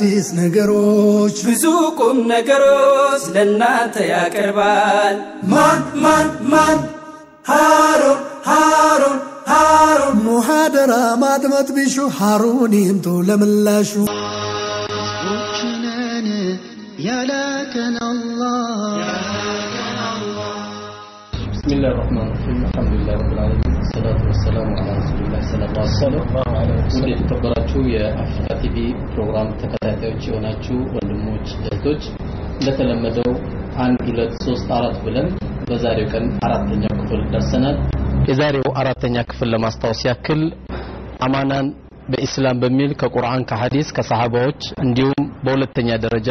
አዳዲስ ነገሮች ብዙ ቁም ነገሮች ለእናንተ ያቀርባል። ማን ማን ማን ሃሩን ሃሩን ሃሩን ሙሃደራ ማድመጥ ቢሹ ሃሩን ይምጡ ለምላሹ ችነን ያላከን አላህ بسم الله الرحمن الرحيم الحمد لله رب العالمين والصلاة والسلام على رسول الله صلى الله عليه وسلم ውድ የተከበራችሁ የአፍሪካ ቲቪ ፕሮግራም ተከታታዮች የሆናችሁ ወንድሞች እህቶች እንደተለመደው አንድ ሁለት ሶስት አራት ብለን በዛሬው ቀን አራተኛው ክፍል ደርሰናል። የዛሬው አራተኛ ክፍል ለማስታወስ ያክል አማናን በኢስላም በሚል ከቁርአን ከሐዲስ ከሰሃባዎች እንዲሁም በሁለተኛ ደረጃ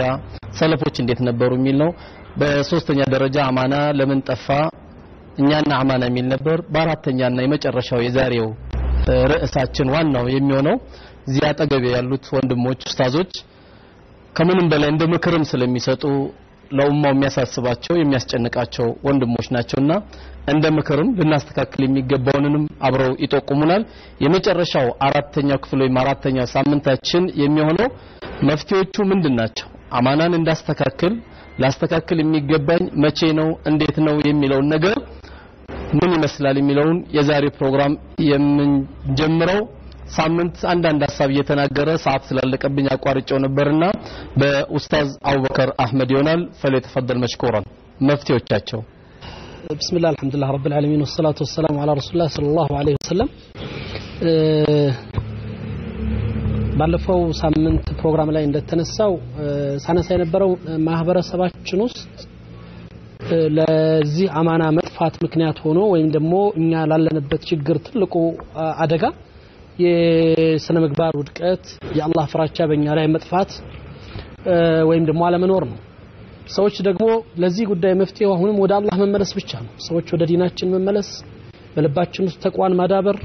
ሰለፎች እንዴት ነበሩ የሚል ነው። በሶስተኛ ደረጃ አማና ለምን ጠፋ? እኛና አማና የሚል ነበር። በአራተኛና የመጨረሻው የዛሬው ርዕሳችን ዋናው የሚሆነው እዚህ አጠገቤ ያሉት ወንድሞች ኡስታዞች ከምንም በላይ እንደ ምክርም ስለሚሰጡ ለኡማው የሚያሳስባቸው የሚያስጨንቃቸው ወንድሞች ናቸውና እንደ ምክርም ልናስተካክል የሚገባውንንም አብረው ይጠቁሙናል። የመጨረሻው አራተኛው ክፍል ወይም አራተኛው ሳምንታችን የሚሆነው መፍትሄዎቹ ምንድን ናቸው? አማናን እንዳስተካክል ላስተካክል የሚገባኝ መቼ ነው? እንዴት ነው? የሚለውን ነገር ምን ይመስላል? የሚለውን የዛሬ ፕሮግራም የምንጀምረው ሳምንት አንዳንድ ሀሳብ እየተናገረ ሰዓት ስላለቀብኝ አቋርጬው ነበርና በኡስታዝ አቡበከር አህመድ ይሆናል ፈለተፈደል መሽኩራን መፍትሄዎቻቸው بسم الله الحمد لله رب العالمين والصلاة والسلام على رسول الله صلى الله عليه وسلم ባለፈው ሳምንት ፕሮግራም ላይ እንደተነሳው ሳነሳ የነበረው ማህበረሰባችን ውስጥ ለዚህ አማና መጥፋት ምክንያት ሆኖ ወይም ደግሞ እኛ ላለንበት ችግር ትልቁ አደጋ የስነ ምግባር ውድቀት የአላህ ፍራቻ በእኛ ላይ መጥፋት ወይም ደግሞ አለመኖር ነው። ሰዎች ደግሞ ለዚህ ጉዳይ መፍትሄው አሁንም ወደ አላህ መመለስ ብቻ ነው። ሰዎች ወደ ዲናችን መመለስ በልባችን ውስጥ ተቋን ማዳበር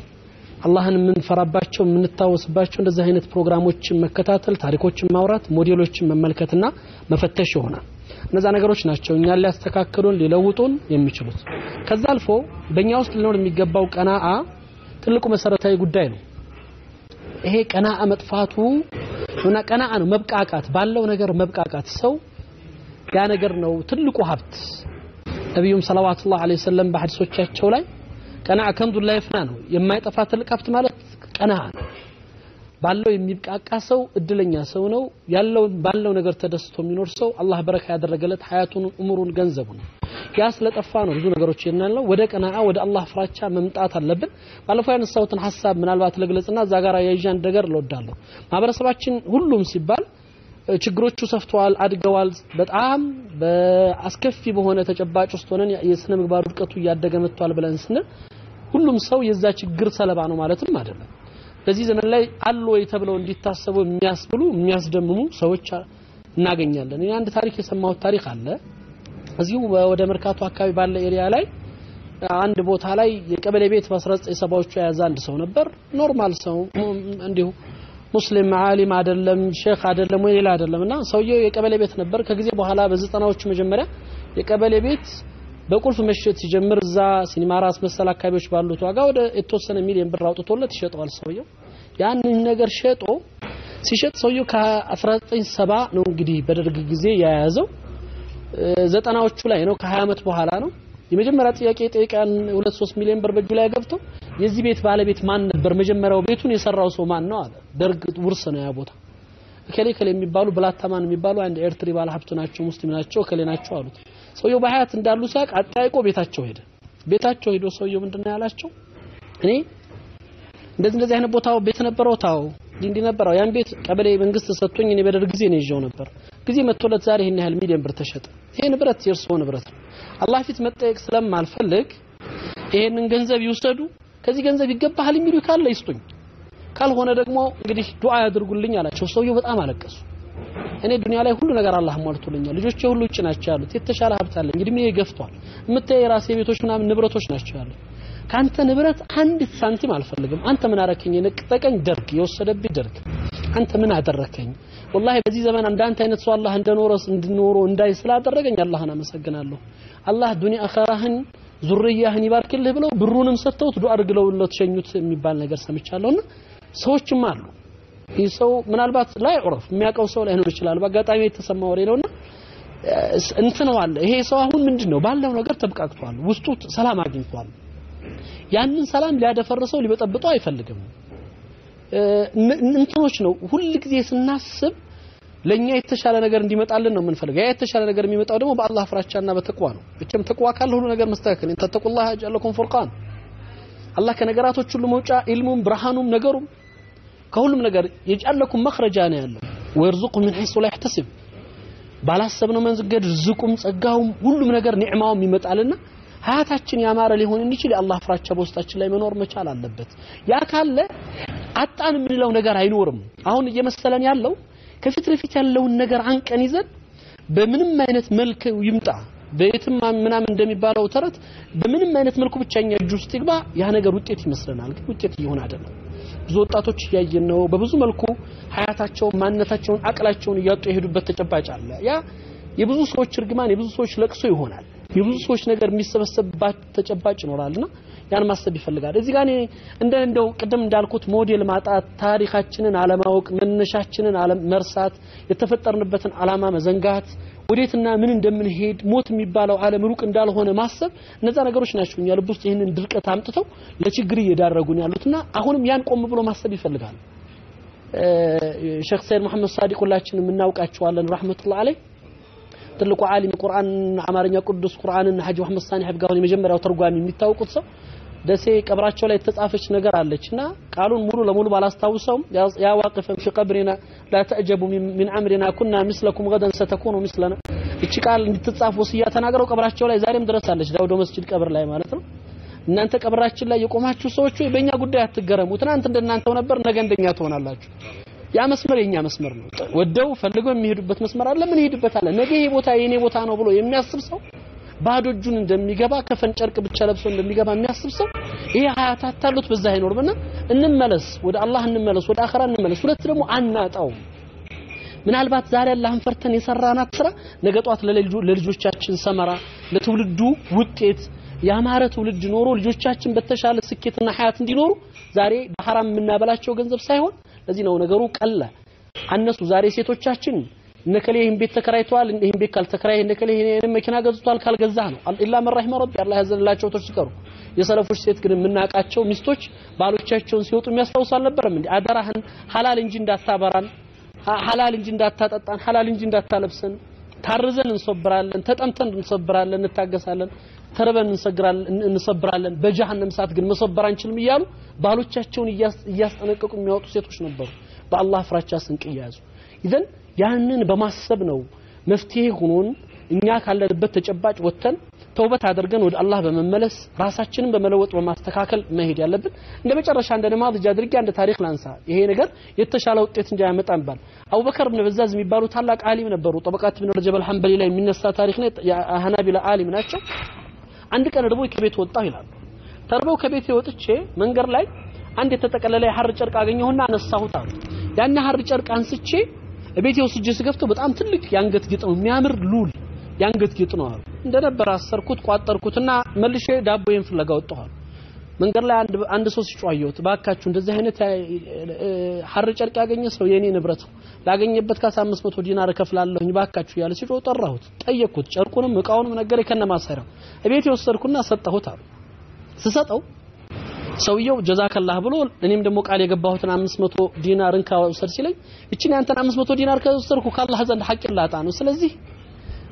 አላህን የምንፈራባቸው የምንታወስባቸው እንደዚህ አይነት ፕሮግራሞችን መከታተል ታሪኮችን ማውራት ሞዴሎችን መመልከትና መፈተሽ ይሆናል። እነዛ ነገሮች ናቸው እኛን ሊያስተካክሉን ሊለውጡን የሚችሉት። ከዛ አልፎ በእኛ ውስጥ ሊኖር የሚገባው ቀናአ ትልቁ መሰረታዊ ጉዳይ ነው ይሄ ቀናአ መጥፋቱ እና ቀናአ ነው መብቃቃት ባለው ነገር መብቃቃት። ሰው ያ ነገር ነው ትልቁ ሀብት። ነቢዩም ሰለዋቱላህ ዐለይሂ ወሰለም በሐዲሶቻቸው ላይ ቀና ላይ ፍና ነው። የማይጠፋ ትልቅ ሀብት ማለት ቀና ነው ባለው የሚብቃቃ ሰው እድለኛ ሰው ነው። ያለው ባለው ነገር ተደስቶ የሚኖር ሰው አላህ በረካ ያደረገለት ሀያቱን እምሩን ገንዘቡ ነው። ያ ስለጠፋ ነው ብዙ ነገሮች የናለው ወደ ቀናአ ወደ አላህ ፍራቻ መምጣት አለብን። ባለፈው ያነሳሁትን ሀሳብ ምናልባት ልግለጽና እዛ ጋር የዣን ነገር ልወዳለሁ ማህበረሰባችን ሁሉም ሲባል ችግሮቹ ሰፍተዋል አድገዋል። በጣም በአስከፊ በሆነ ተጨባጭ ውስጥ ሆነን የስነ ምግባር ውድቀቱ እያደገ መጥቷል ብለን ስንል ሁሉም ሰው የዛ ችግር ሰለባ ነው ማለትም አይደለም በዚህ ዘመን ላይ አሉ ወይ ተብለው እንዲታሰቡ የሚያስብሉ የሚያስደምሙ ሰዎች እናገኛለን። እኔ አንድ ታሪክ የሰማሁት ታሪክ አለ። እዚሁ ወደ መርካቶ አካባቢ ባለ area ላይ አንድ ቦታ ላይ የቀበሌ ቤት በ1970ዎቹ የያዘ አንድ ሰው ነበር። Normal ሰው እንዲሁ ሙስሊም ዓሊም አይደለም ሼክ አይደለም ወይ ሌላ አይደለም። እና ሰውየው የቀበሌ ቤት ነበር። ከጊዜ በኋላ በዘጠናዎቹ መጀመሪያ የቀበሌ ቤት በቁልፍ መሸጥ ሲጀምር እዛ ሲኒማ ራስ መሰል አካባቢዎች ባሉት ዋጋ ወደ የተወሰነ ሚሊዮን ብር አውጥቶለት ይሸጠዋል ሰውየው። ያንን ነገር ሸጦ ሲሸጥ ሰውየው ከ1970 ነው እንግዲህ በደርግ ጊዜ የያዘው። ዘጠናዎቹ ላይ ነው ከ20 ዓመት በኋላ ነው። የመጀመሪያ ጥያቄ ጠይቃን 2 3 ሚሊዮን ብር በእጁ ላይ ገብተው የዚህ ቤት ባለቤት ማን ነበር? መጀመሪያው ቤቱን የሰራው ሰው ማን ነው አለ። ደርግ ውርስ ነው ያ ቦታ። እከሌ ከሌ የሚባሉ ብላታማን የሚባሉ አንድ ኤርትሪ ባለ ሀብት ናቸው ሙስሊም ናቸው እከሌ ናቸው አሉት ሰውየው በሀያት እንዳሉ ሲያቅ አጠያይቆ ቤታቸው ሄደ። ቤታቸው ሄዶ ሰውየው ምንድነው ያላቸው? እኔ እንደዚህ እንደዚህ አይነት ቦታ ቤት ነበረው? ታው እንዲህ ነበረው። ያን ቤት ቀበሌ መንግስት ሰጥቶኝ እኔ በደርግ ጊዜ ነው ይዤው ነበር። ጊዜ መጥቶለት ዛሬ ይሄን ያህል ሚሊዮን ብር ተሸጠ። ይሄ ንብረት የእርስዎ ንብረት ነው። አላህ ፊት መጠየቅ ስለማልፈልግ ይሄንን ገንዘብ ይውሰዱ። ከዚህ ገንዘብ ይገባሃል የሚሉ ካለ ይስጡኝ። ካልሆነ ደግሞ እንግዲህ ዱዓ ያድርጉልኝ አላቸው። ሰውየው በጣም አለቀሱ እኔ ዱንያ ላይ ሁሉ ነገር አላህ ሟልቶልኛል። ልጆቼ ሁሉ ውጭ ናቸው ያሉት። የተሻለ ሀብት አለኝ። እድሜ ገፍቷል። የምታይ የራሴ ቤቶች ምናምን ንብረቶች ናቸው ያሉት። ካንተ ንብረት አንዲት ሳንቲም አልፈልግም። አንተ ምን አረከኝ የነቅጠቀኝ ደርግ የወሰደብኝ ደርግ። አንተ ምን አደረከኝ? ወላሂ በዚህ ዘመን እንዳንተ አይነት ሰው አላህ እንደኖረ እንድኖሮ እንዳይ ስላደረገኝ አላህን አመሰግናለሁ። አላህ ዱንያ አኸራህን ዙርያህን ይባርክልህ ብለው ብሩንም ሰጥተውት ዱዓ አድርገውለት ሸኙት የሚባል ነገር ሰምቻለሁና ሰዎችም አሉ ይህ ሰው ምናልባት ላይ ዑረፍ የሚያውቀው ሰው ላይኖር ይችላል። በአጋጣሚ የተሰማ ወሬ ነውና እንትነው አለ ይሄ ሰው አሁን ምንድን ነው ባለው ነገር ተብቃቅቷል። ውስጡ ሰላም አግኝቷል። ያንን ሰላም ሊያደፈርሰው ሊበጠብጠው አይፈልግም። እንትኖች ነው ሁል ጊዜ ስናስብ ለኛ የተሻለ ነገር እንዲመጣልን ነው የምንፈልገው። ያ የተሻለ ነገር የሚመጣው ደግሞ በአላህ ፍራቻና በተቅዋ ነው። ብቻም ተቅዋ ካለ ሁሉ ነገር መስተካከል እንተ ተቁላህ ጀለኩም ፉርቃን አላህ ከነገራቶች ሁሉ መውጫ ኢልሙም ብርሃኑም ነገሩም ከሁሉም ነገር የጫለኩም መኽረጃ ነው ያለው። ወይርዙቁ ምን ሐይሱ ላ ያህተሲብ ባላሰብነው መንገድ ርዝቁም ጸጋውም ሁሉም ነገር ኒዕማውም ይመጣልና ሀያታችን ያማረ ሊሆን እንዲችል የአላህ ፍራቻ በውስጣችን ላይ መኖር መቻል አለበት። ያ ካለ አጣን የምንለው ነገር አይኖርም። አሁን እየመሰለን ያለው ከፊት ለፊት ያለውን ነገር አንቀን ይዘን በምንም አይነት መልክ ይምጣ በየትም ምናምን እንደሚባለው ተረት በምንም አይነት መልኩ ብቻኛ እጅ ውስጥ ይግባ ያ ነገር ውጤት ይመስለናል። ግን ውጤት እየሆነ አይደለም። ብዙ ወጣቶች እያየን ነው። በብዙ መልኩ ሀያታቸውን፣ ማንነታቸውን፣ አቅላቸውን እያጡ የሄዱበት ተጨባጭ አለ። ያ የብዙ ሰዎች እርግማን፣ የብዙ ሰዎች ለቅሶ ይሆናል። የብዙ ሰዎች ነገር የሚሰበሰብባት ተጨባጭ ይኖራልና ያን ማሰብ ይፈልጋል። እዚህ ጋር እንደ እንደው ቅድም እንዳልኩት ሞዴል ማጣት፣ ታሪካችንን አለማወቅ፣ መነሻችንን መርሳት፣ የተፈጠርንበትን አላማ መዘንጋት፣ ወዴትና ምን እንደምንሄድ ሞት የሚባለው ዓለም ሩቅ እንዳልሆነ ማሰብ እነዛ ነገሮች ናቸው እኛ ልብ ውስጥ ይህንን ድርቀት አምጥተው ለችግር እየዳረጉን ያሉትና አሁንም ያን ቆም ብሎ ማሰብ ይፈልጋል። ሼክ ሰይድ መሐመድ ሳዲቅ ሁላችንም እናውቃቸዋለን ረህመቱላህ አለይህ ትልቁ ዓሊም ቁርአን አማርኛ ቅዱስ ቁርአንን ሐጂ መሐመድ ሳኒ ሐፍጋሁን የመጀመሪያው ተርጓሚ የሚታወቁት ሰው ደሴ ቀብራቸው ላይ የተጻፈች ነገር አለችና ቃሉን ሙሉ ለሙሉ ባላስታውሰውም ያ ዋቂፈን ፊ ቀብሪና ላ ተዕጀቡ ሚን አምሪና ኩና ምስለኩም ገደን ሰተኩኑ ምስለና። እቺ ቃል እንድትጻፍ ወስያ ተናግረው ቀብራቸው ላይ ዛሬም ድረስ አለች ዳውዶ መስጂድ ቀብር ላይ ማለት ነው። እናንተ ቀብራችን ላይ የቆማችሁ ሰዎች ወይ በእኛ ጉዳይ አትገረሙ። ትናንት እንደናንተው ነበር ነገ እንደኛ ትሆናላችሁ። ያ መስመር የኛ መስመር ነው። ወደው ፈልገው የሚሄዱበት መስመር አለ ምን ይሄዱበት አለ ነገ ይሄ ቦታ የኔ ቦታ ነው ብሎ የሚያስብ ሰው ባዶ እጁን እንደሚገባ ከፈን ጨርቅ ብቻ ለብሶ እንደሚገባ የሚያስብ ሰው ይሄ ሀያት አታሉት? በዛ አይኖርምና እንመለስ ወደ አላህ እንመለስ ወደ አኸራ እንመለስ። ሁለት ደግሞ አናጣውም። ምናልባት ዛሬ አላህን ፈርተን የሰራናት ስራ ነገ ጧት ለልጆቻችን ሰመራ ለትውልዱ ውጤት ያማረ ትውልድ ኖሮ ልጆቻችን በተሻለ ስኬትና ሀያት እንዲኖሩ ዛሬ በሐራም የምናበላቸው ገንዘብ ሳይሆን ለዚህ ነው ነገሩ ቀለ አነሱ ዛሬ ሴቶቻችን እነከሌ ይህን ቤት ተከራይተዋል ይህን ቤት ካልተከራይ እነከሌ ይህን መኪና ገዝቷል ካልገዛ ነው። ኢላ መን ረሂመ ረቢ አላህ ያዘንላቸው ቶች ሲቀሩ። የሰለፎች ሴት ግን የምናውቃቸው ሚስቶች ባሎቻቸውን ሲወጡ የሚያስታውሱ አልነበረም እንዴ? አደራህን ሐላል እንጂ እንዳታበራን ሐላል እንጂ እንዳታጠጣን ሐላል እንጂ እንዳታለብሰን። ታርዘን እንሶብራለን ተጠምተን እንሶብራለን እንታገሳለን ተርበን እንሰብራለን። በጀሃነም ሰዓት ግን መሰበር አንችልም እያሉ ባሎቻቸውን እያስጠነቀቁ የሚያወጡ ሴቶች ነበሩ። በአላህ ፍራቻ ስንቅ እያያዙ ይዘን ያንን በማሰብ ነው መፍትሄ ሆኖን እኛ ካለንበት ተጨባጭ ወጥተን ተውበት አድርገን ወደ አላህ በመመለስ ራሳችንን በመለወጥ በማስተካከል መሄድ ያለብን። እንደ መጨረሻ እንደ ነማድጅ አድርጌ አንድ ታሪክ ላንሳ። ይሄ ነገር የተሻለ ውጤት እንጂ ያመጣ ይባል አቡበከር ብን በዛዝ የሚባሉ ታላቅ አሊም ነበሩ። ጠበቃት ብን ረጀብ አልሐንበሊ ላይ የሚነሳ ታሪክ ነው። የሀናቢላ አሊም ናቸው። አንድ ቀን ደግሞ ከቤት ወጣሁ ይላሉ። ተርበው ከቤት ወጥቼ መንገድ ላይ አንድ የተጠቀለለ የሐር ጨርቅ አገኘሁና አነሳሁት አሉ። ያን ሐር ጨርቅ አንስቼ ቤቴ ወስጄ ስገፍተው በጣም ትልቅ የአንገት ጌጥ ነው። የሚያምር ሉል የአንገት ጌጥ ነው አሉ። እንደነበር አሰርኩት ቋጠርኩትና መልሼ ዳቦዬን ፍለጋ ወጣሁ መንገድ ላይ አንድ ሰው ሲጮየውት ባካችሁ እንደዚህ አይነት ሐር ጨርቅ ያገኘ ሰው የኔ ንብረት ነው። ላገኘበት ካሳ 500 ዲናር እከፍላለሁኝ ባካችሁ ያለ ሲጮህ ጠራሁት። ጠየቅኩት ጨርቁንም እቃውንም ነገር ከነማሰሪያው። እቤት የወሰድኩና ሰጠሁት አሉ። ስሰጠው ሰውየው ጀዛከላህ ብሎ እኔም ደግሞ ቃል የገባሁትን 500 ዲናርን ካወሰድ ሲለኝ እቺን ያንተን 500 ዲናር ከወሰድኩ ካላህ ዘንድ ሐቅ ላጣ ነው። ስለዚህ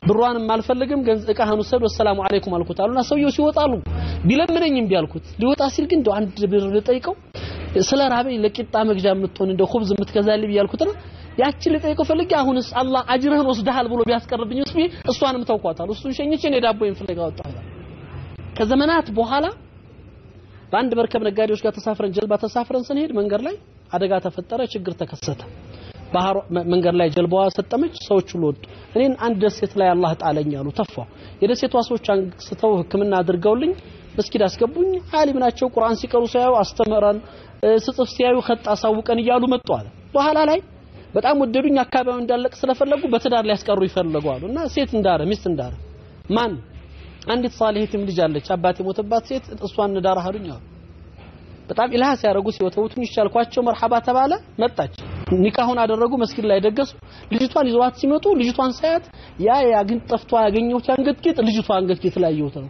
ብሯንም አልፈልግም ገንዘብ እቃህን ውሰድ ወሰላሙ አለይኩም አልኩት አሉና ሰውየው ሲወጣሉ ቢለምነኝ እምቢ አልኩት። ሊወጣ ሲል ግን እንደው አንድ ብር ልጠይቀው ስለ ራበኝ ለቂጣ መግዣ የምትሆን እንደው ኹብዝ የምትገዛልኝ ብያልኩትና ያቺ ልጠይቀው ፈልጌ አሁንስ አላህ አጅርህን ወስደሃል ብሎ ቢያስቀርብኝ እስቢ እሷንም ተውኳታል። እሱን ሸኝቼ እኔ ዳቦዬን ፍለጋ ወጣሁ። ከዘመናት በኋላ በአንድ መርከብ ነጋዴዎች ጋር ተሳፍረን ጀልባ ተሳፍረን ስንሄድ መንገድ ላይ አደጋ ተፈጠረ ችግር ተከሰተ። ባህር መንገድ ላይ ጀልባዋ ሰጠመች ሰዎች ሁሉ ወጡ። እኔን አንድ ደሴት ላይ አላህ ጣለኝ አሉ። ተፋ። የደሴቷ ሰዎች አንስተው ህክምና አድርገውልኝ መስጊድ አስገቡኝ። አሊም ናቸው። ቁርአን ሲቀሩ ሲያዩ አስተምረን ስጽፍ ሲያዩ ከጥ አሳውቀን እያሉ መጡ አለ። በኋላ ላይ በጣም ወደዱኝ። አካባቢው እንዳለቅ ስለፈለጉ በትዳር ሊያስቀሩ ይፈልጋሉ እና ሴት እንዳረ ሚስት እንዳረ ማን አንዲት ሳሊህትም ልጅ አለች አባት የሞተባት ሴት እሷን እንዳር አሉኝ አሉ በጣም ኢላህ ሲያደርጉ ሲወተውቱኝ ይቻልኳቸው መርሐባ ተባለ መጣች ኒካሁን አደረጉ፣ መስጊድ ላይ ደገሱ። ልጅቷን ይዘዋት ሲመጡ ልጅቷን ሳያት ያ ያግን ጠፍቷ ያገኘሁት አንገት ጌጥ ልጅቷ አንገት ጌጥ ላይ ያየሁት ነው።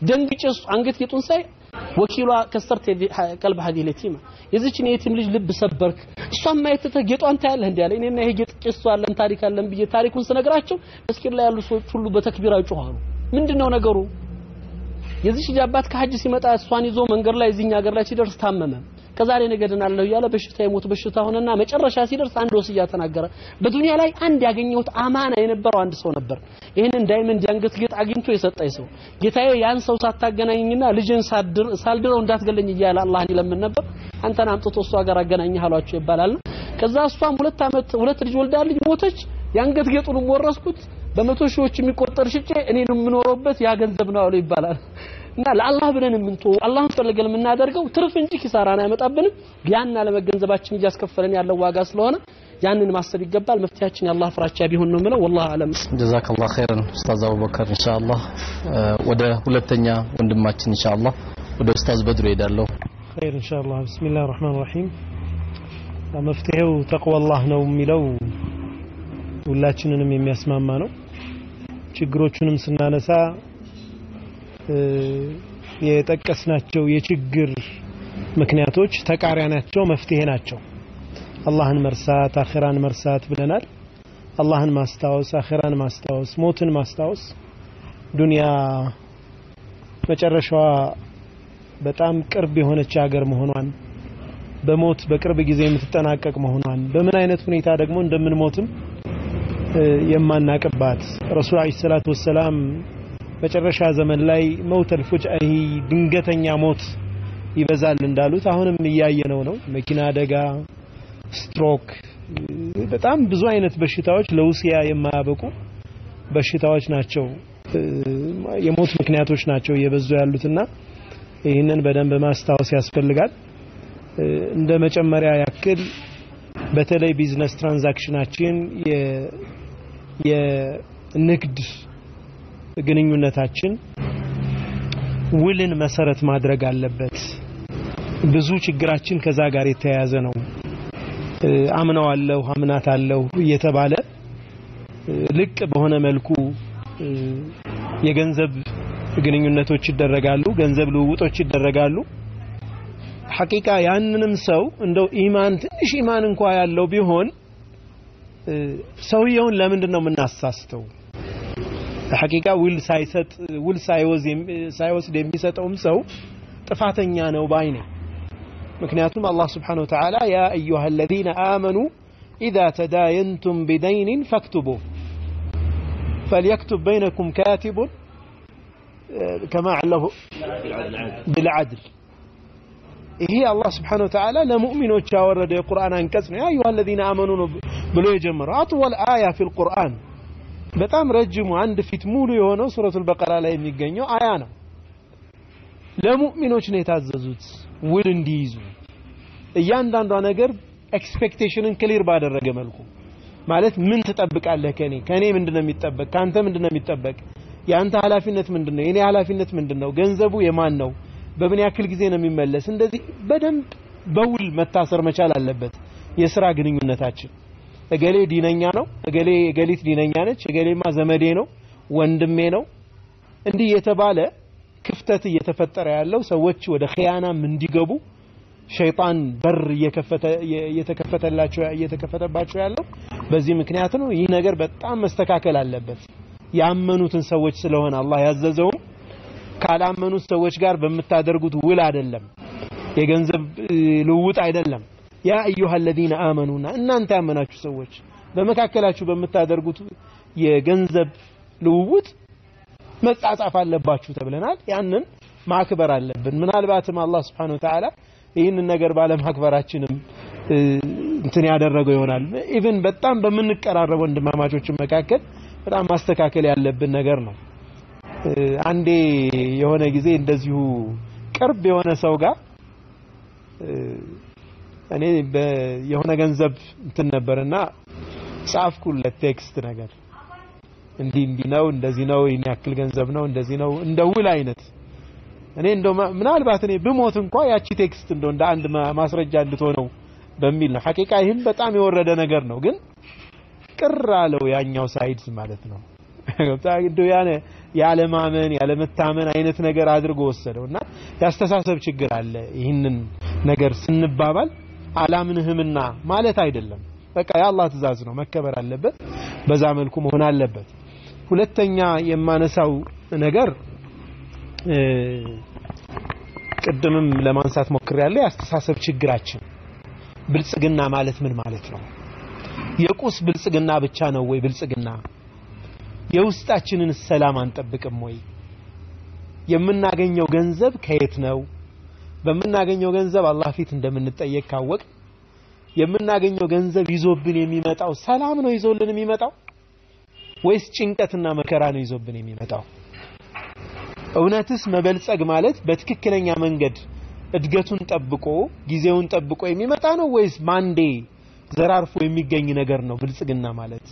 ደንግጬ አንገት ጌጡን ሳይ ወኪሏ ከሰርተ ቀልብ ሀዲህ ለቲማ የዚችን የቲም ልጅ ልብ ሰበርክ። እሷን ማየት ትተህ ጌጧን ታያለህ እንዴ አለ። እኔና ይሄ ጌጥ ጭሱ አለን ታሪክ አለን ብዬ ታሪኩን ስነግራቸው መስጊድ ላይ ያሉ ሰዎች ሁሉ በተክቢራ ይጮኻሉ። ምንድነው ነገሩ? የዚህ ልጅ አባት ከሐጅ ሲመጣ እሷን ይዞ መንገድ ላይ እዚህኛ ሀገር ላይ ሲደርስ ታመመ። ከዛሬ ነገ ድናለሁ እያለ በሽታ የሞት በሽታ ሆነና መጨረሻ ሲደርስ አንድ ወስያ ተናገረ። በዱንያ ላይ አንድ ያገኘሁት አማና የነበረው አንድ ሰው ነበር። ይህንን ዳይመንድ የአንገት ጌጥ አግኝቶ የሰጠኝ ሰው ጌታዬ፣ ያን ሰው ሳታገናኝና ልጅን ሳልድረው እንዳትገለኝ እያለ አላህን ይለምን ነበር። አንተን አምጥቶ እሷ ጋር አገናኘህ አሏቸው ይባላል። ከዛ እሷም ሁለት ዓመት ሁለት ልጅ ወልዳ ልጅ ሞተች። የአንገት ጌጡንም ወረስኩት። በመቶ ሺዎች የሚቆጠር ሽጬ እኔን የምኖረውበት ያ ገንዘብ ነው አሉ ይባላል። እና ለአላህ ብለን የምንተወው አላህን ፈልገን የምናደርገው ትርፍ እንጂ ኪሳራን አያመጣብንም። ያን አለመገንዘባችን እያስከፈለን ያለው ዋጋ ስለሆነ ያንን ማሰብ ይገባል። መፍትያችን የአላህ ፍራቻ ቢሆን ነው የምለው። ወላሂ አለም። ጀዛከላህ ኸይረን ኡስታዝ አቡበከር ኢንሻአላህ። ወደ ሁለተኛ ወንድማችን ኢንሻአላህ ወደ ኡስታዝ በድሩ ሄዳለሁ። ኸይር ኢንሻአላህ። ቢስሚላህ ራህማን ራሂም። መፍትሄው ተቅዋላህ ነው የሚለው ሁላችንንም የሚያስማማ ነው። ችግሮቹንም ስናነሳ የጠቀስናቸው የችግር ምክንያቶች ተቃራኒያቸው መፍትሄ ናቸው። አላህን መርሳት፣ አኺራን መርሳት ብለናል። አላህን ማስታወስ፣ አኺራን ማስታወስ፣ ሞትን ማስታወስ ዱንያ መጨረሻዋ በጣም ቅርብ የሆነች ሀገር መሆኗን በሞት በቅርብ ጊዜ የምትጠናቀቅ መሆኗን በምን አይነት ሁኔታ ደግሞ እንደምንሞትም የማናቅባት ረሱል አለይሂ ሰላቱ ወሰላም መጨረሻ ዘመን ላይ መውተል ፉጅአሂ ድንገተኛ ሞት ይበዛል እንዳሉት አሁንም እያየነው ነው። መኪና አደጋ፣ ስትሮክ፣ በጣም ብዙ አይነት በሽታዎች ለውስያ የማያበቁ በሽታዎች ናቸው፣ የሞት ምክንያቶች ናቸው እየበዙ ያሉትና ይህንን በደንብ ማስታወስ ያስፈልጋል። እንደ መጨመሪያ ያክል በተለይ business transaction ኣችን የንግድ ግንኙነታችን ውልን መሰረት ማድረግ አለበት። ብዙ ችግራችን ከዛ ጋር የተያያዘ ነው። አምነዋለሁ፣ አምናታለሁ እየተባለ ልቅ በሆነ መልኩ የገንዘብ ግንኙነቶች ይደረጋሉ፣ ገንዘብ ልውውጦች ይደረጋሉ። ሐቂቃ ያንንም ሰው እንደው ኢማን ትንሽ ኢማን እንኳ ያለው ቢሆን ሰውየውን ለምንድን ነው የምናሳስተው? ሐቂቃ ውል ሳይሰጥ ውል ሳይወስድ የሚሰጠውም ሰው ጥፋተኛ ነው ባይ ነኝ። ምክንያቱም አላህ ስብሓነሁ ወተዓላ ያ አዩሃ አለዚነ አመኑ ኢዛ ተዳየንቱም ቢደይኒን ፈክቱቡ ፈልየክቱብ በይነኩም ካቲቡን ከማ ዓለሁ ብልዓድል ይሄ አላህ ስብሓነሁ ወተዓላ ለሙእሚኖች ያወረደ የቁርአን አንቀጽ ነው። ያ አዩሃ አለዚነ አመኑ ነው ብሎ የጀመረው። አጥወል አያ ፊል ቁርአን። በጣም ረጅሙ አንድ ፊት ሙሉ የሆነው ሱረቱል በቀራ ላይ የሚገኘው አያ ነው። ለሙእሚኖች ነው የታዘዙት ውል እንዲይዙ። እያንዳንዷ ነገር expectation ን clear ባደረገ መልኩ ማለት ምን ትጠብቃለህ ከኔ ከኔ ምንድነው የሚጠበቅ? ካንተ ምንድነው የሚጠበቅ? የአንተ ኃላፊነት ምንድነው? የኔ ኃላፊነት ምንድነው? ገንዘቡ የማን ነው? በምን ያክል ጊዜ ነው የሚመለስ? እንደዚህ በደንብ በውል መታሰር መቻል አለበት የስራ ግንኙነታችን እገሌ ዲነኛ ነው እገሌ እገሊት ዲነኛ ነች እገሌማ ዘመዴ ነው ወንድሜ ነው እንዲህ የተባለ ክፍተት እየተፈጠረ ያለው ሰዎች ወደ ኺያናም እንዲገቡ ሸይጣን በር እየተከፈተላቸው እየተከፈተባቸው ያለው በዚህ ምክንያት ነው። ይህ ነገር በጣም መስተካከል አለበት። ያመኑትን ሰዎች ስለሆነ አላህ ያዘዘውም ካላመኑት ሰዎች ጋር በምታደርጉት ውል አይደለም፣ የገንዘብ ልውውጥ አይደለም። ያ አዩሃ አለዚነ አመኑና እናንተ ያመናችሁ ሰዎች በመካከላችሁ በምታደርጉት የገንዘብ ልውውጥ መጻጻፍ አለባችሁ ተብለናል። ያንን ማክበር አለብን። ምናልባትም አላህ Wa Ta'ala ይህንን ነገር ባለማክበራችንም እንትን ያደረገው ይሆናል። ኢቭን በጣም በምንቀራረብ ወንድማማቾች መካከል በጣም ማስተካከል ያለብን ነገር ነው። አንዴ የሆነ ጊዜ እንደዚሁ ቅርብ የሆነ ሰው ጋር እኔ የሆነ ገንዘብ እንትን ነበርና ጻፍኩለት text ነገር። እንዲህ እንዲህ ነው እንደዚህ ነው ይህን ያክል ገንዘብ ነው እንደዚህ ነው እንደ ውል አይነት። እኔ እንደው ምናልባት እኔ ብሞት እንኳ ያቺ text እንደው እንደ አንድ ማስረጃ እንድትሆነው በሚል ነው። ሐቂቃ ይህም በጣም የወረደ ነገር ነው ግን ቅር አለው ያኛው side ማለት ነው። እንደው ያለ ያለማመን ያለመታመን አይነት ነገር አድርጎ ወሰደው እና ያስተሳሰብ ችግር አለ ይህንን ነገር ስንባባል አላምንህምና ማለት አይደለም። በቃ የአላህ ትእዛዝ ነው። መከበር አለበት በዛ መልኩ መሆን አለበት። ሁለተኛ የማነሳው ነገር ቅድምም ለማንሳት ሞክሬያለሁ የአስተሳሰብ ችግራችን። ብልጽግና ማለት ምን ማለት ነው? የቁስ ብልጽግና ብቻ ነው ወይ ብልጽግና? የውስጣችንን ሰላም አንጠብቅም ወይ? የምናገኘው ገንዘብ ከየት ነው በምናገኘው ገንዘብ አላህ ፊት እንደምንጠየቅ ካወቅ የምናገኘው ገንዘብ ይዞብን የሚመጣው ሰላም ነው ይዞልን የሚመጣው ወይስ ጭንቀትና መከራ ነው ይዞብን የሚመጣው? እውነትስ መበልጸግ ማለት በትክክለኛ መንገድ እድገቱን ጠብቆ ጊዜውን ጠብቆ የሚመጣ ነው ወይስ ባንዴ ዘራርፎ የሚገኝ ነገር ነው ብልጽግና ማለት?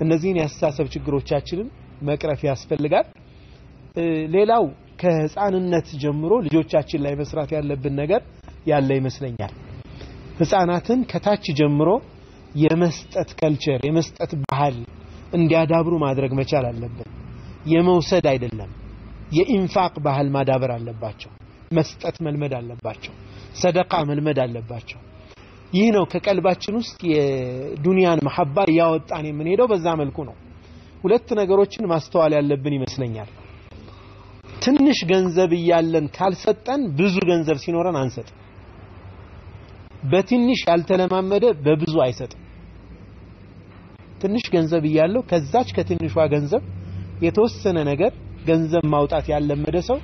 እነዚህን የአስተሳሰብ ችግሮቻችንን መቅረፍ ያስፈልጋል። ሌላው ከህፃንነት ጀምሮ ልጆቻችን ላይ መስራት ያለብን ነገር ያለ ይመስለኛል። ህፃናትን ከታች ጀምሮ የመስጠት ከልቸር የመስጠት ባህል እንዲያዳብሩ ማድረግ መቻል አለብን። የመውሰድ አይደለም የኢንፋቅ ባህል ማዳበር አለባቸው። መስጠት መልመድ አለባቸው። ሰደቃ መልመድ አለባቸው። ይህ ነው ከቀልባችን ውስጥ የዱንያን መሐባ እያወጣን የምንሄደው በዛ መልኩ ነው። ሁለት ነገሮችን ማስተዋል ያለብን ይመስለኛል ትንሽ ገንዘብ እያለን ካልሰጠን ብዙ ገንዘብ ሲኖረን አንሰጥ በትንሽ ያልተለማመደ በብዙ አይሰጥም። ትንሽ ገንዘብ እያለው ከዛች ከትንሿ ገንዘብ የተወሰነ ነገር ገንዘብ ማውጣት ያለመደ ሰው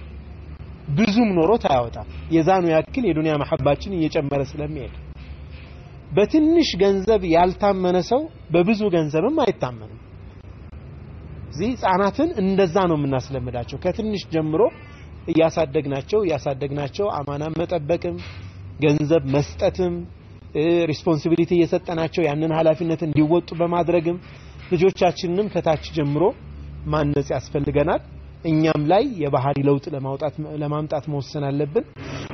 ብዙም ኖሮት አያወጣም። የዛኑ ያክል የዱንያ መሐባችን እየጨመረ ስለሚሄድ። በትንሽ ገንዘብ ያልታመነ ሰው በብዙ ገንዘብም አይታመንም እዚህ ህጻናትን እንደዛ ነው የምናስለምዳቸው። ከትንሽ ጀምሮ እያሳደግናቸው እያሳደግናቸው አማናን መጠበቅም ገንዘብ መስጠትም responsibility እየሰጠናቸው ያንን ኃላፊነት እንዲወጡ በማድረግም ልጆቻችንንም ከታች ጀምሮ ማነጽ ያስፈልገናል። እኛም ላይ የባህሪ ለውጥ ለማውጣት ለማምጣት መወሰን አለብን።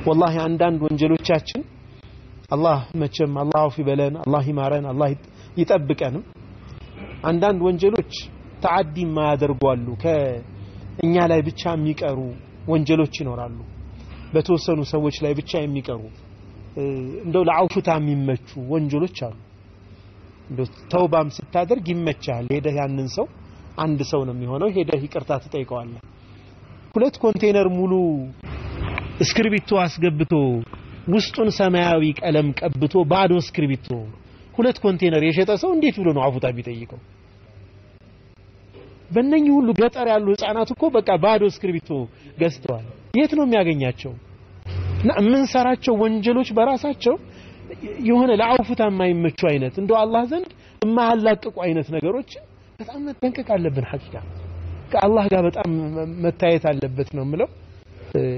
ወላሂ አንዳንድ ወንጀሎቻችን አላህ መቼም አላህ አውፍ ይበለን አላህ ይማረን አላህ ይጠብቀንም። አንዳንድ ወንጀሎች ተዓዲ የማያደርጉ አሉ። ከእኛ ላይ ብቻ የሚቀሩ ወንጀሎች ይኖራሉ። በተወሰኑ ሰዎች ላይ ብቻ የሚቀሩ እንደው ለአውፍታ የሚመቹ ወንጀሎች አሉ። ተውባም ስታደርግ ይመቻል ሄደህ ያንን ሰው አንድ ሰው ነው የሚሆነው። ሄደህ ይቅርታ ትጠይቀዋለህ። ሁለት ኮንቴነር ሙሉ እስክርቢቶ አስገብቶ ውስጡን ሰማያዊ ቀለም ቀብቶ ባዶ እስክርቢቶ ሁለት ኮንቴነር የሸጠ ሰው እንዴት ብሎ ነው አፉታ የሚጠይቀው በእነኚህ ሁሉ ገጠር ያሉ ህፃናት እኮ በቃ ባዶ እስክርቢቶ ገዝተዋል። የት ነው የሚያገኛቸው? እና የምንሰራቸው ወንጀሎች በራሳቸው የሆነ ለአውፍታ የማይመቹ አይነት እንደው አላህ ዘንድ የማያላቅቁ አይነት ነገሮች በጣም መጠንቀቅ አለብን። ሐቂቃ ከአላህ ጋር በጣም መታየት አለበት ነው የምለው።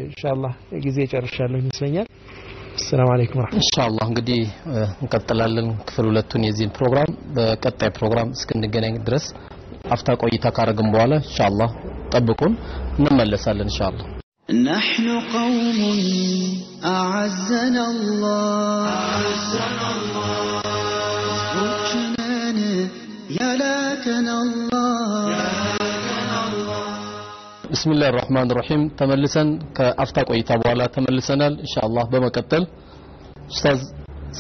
ኢንሻአላህ ጊዜ ጨርሻለሁ ይመስለኛል። ሰላም አለይኩም ኢንሻአላህ እንግዲህ እንቀጥላለን ክፍል ሁለቱን የዚህን ፕሮግራም። በቀጣይ ፕሮግራም እስክንገናኝ ድረስ አፍታ ቆይታ ካረግን በኋላ ኢንሻአላህ ጠብቁን እንመለሳለን ኢንሻአላህ نحن قوم أعزنا الله حسنان يا لكنا الله ብስሚላህ ራህማን ራሂም ተመልሰን ከአፍታ ቆይታ በኋላ ተመልሰናል ኢንሻአላህ በመቀጠል ኡስታዝ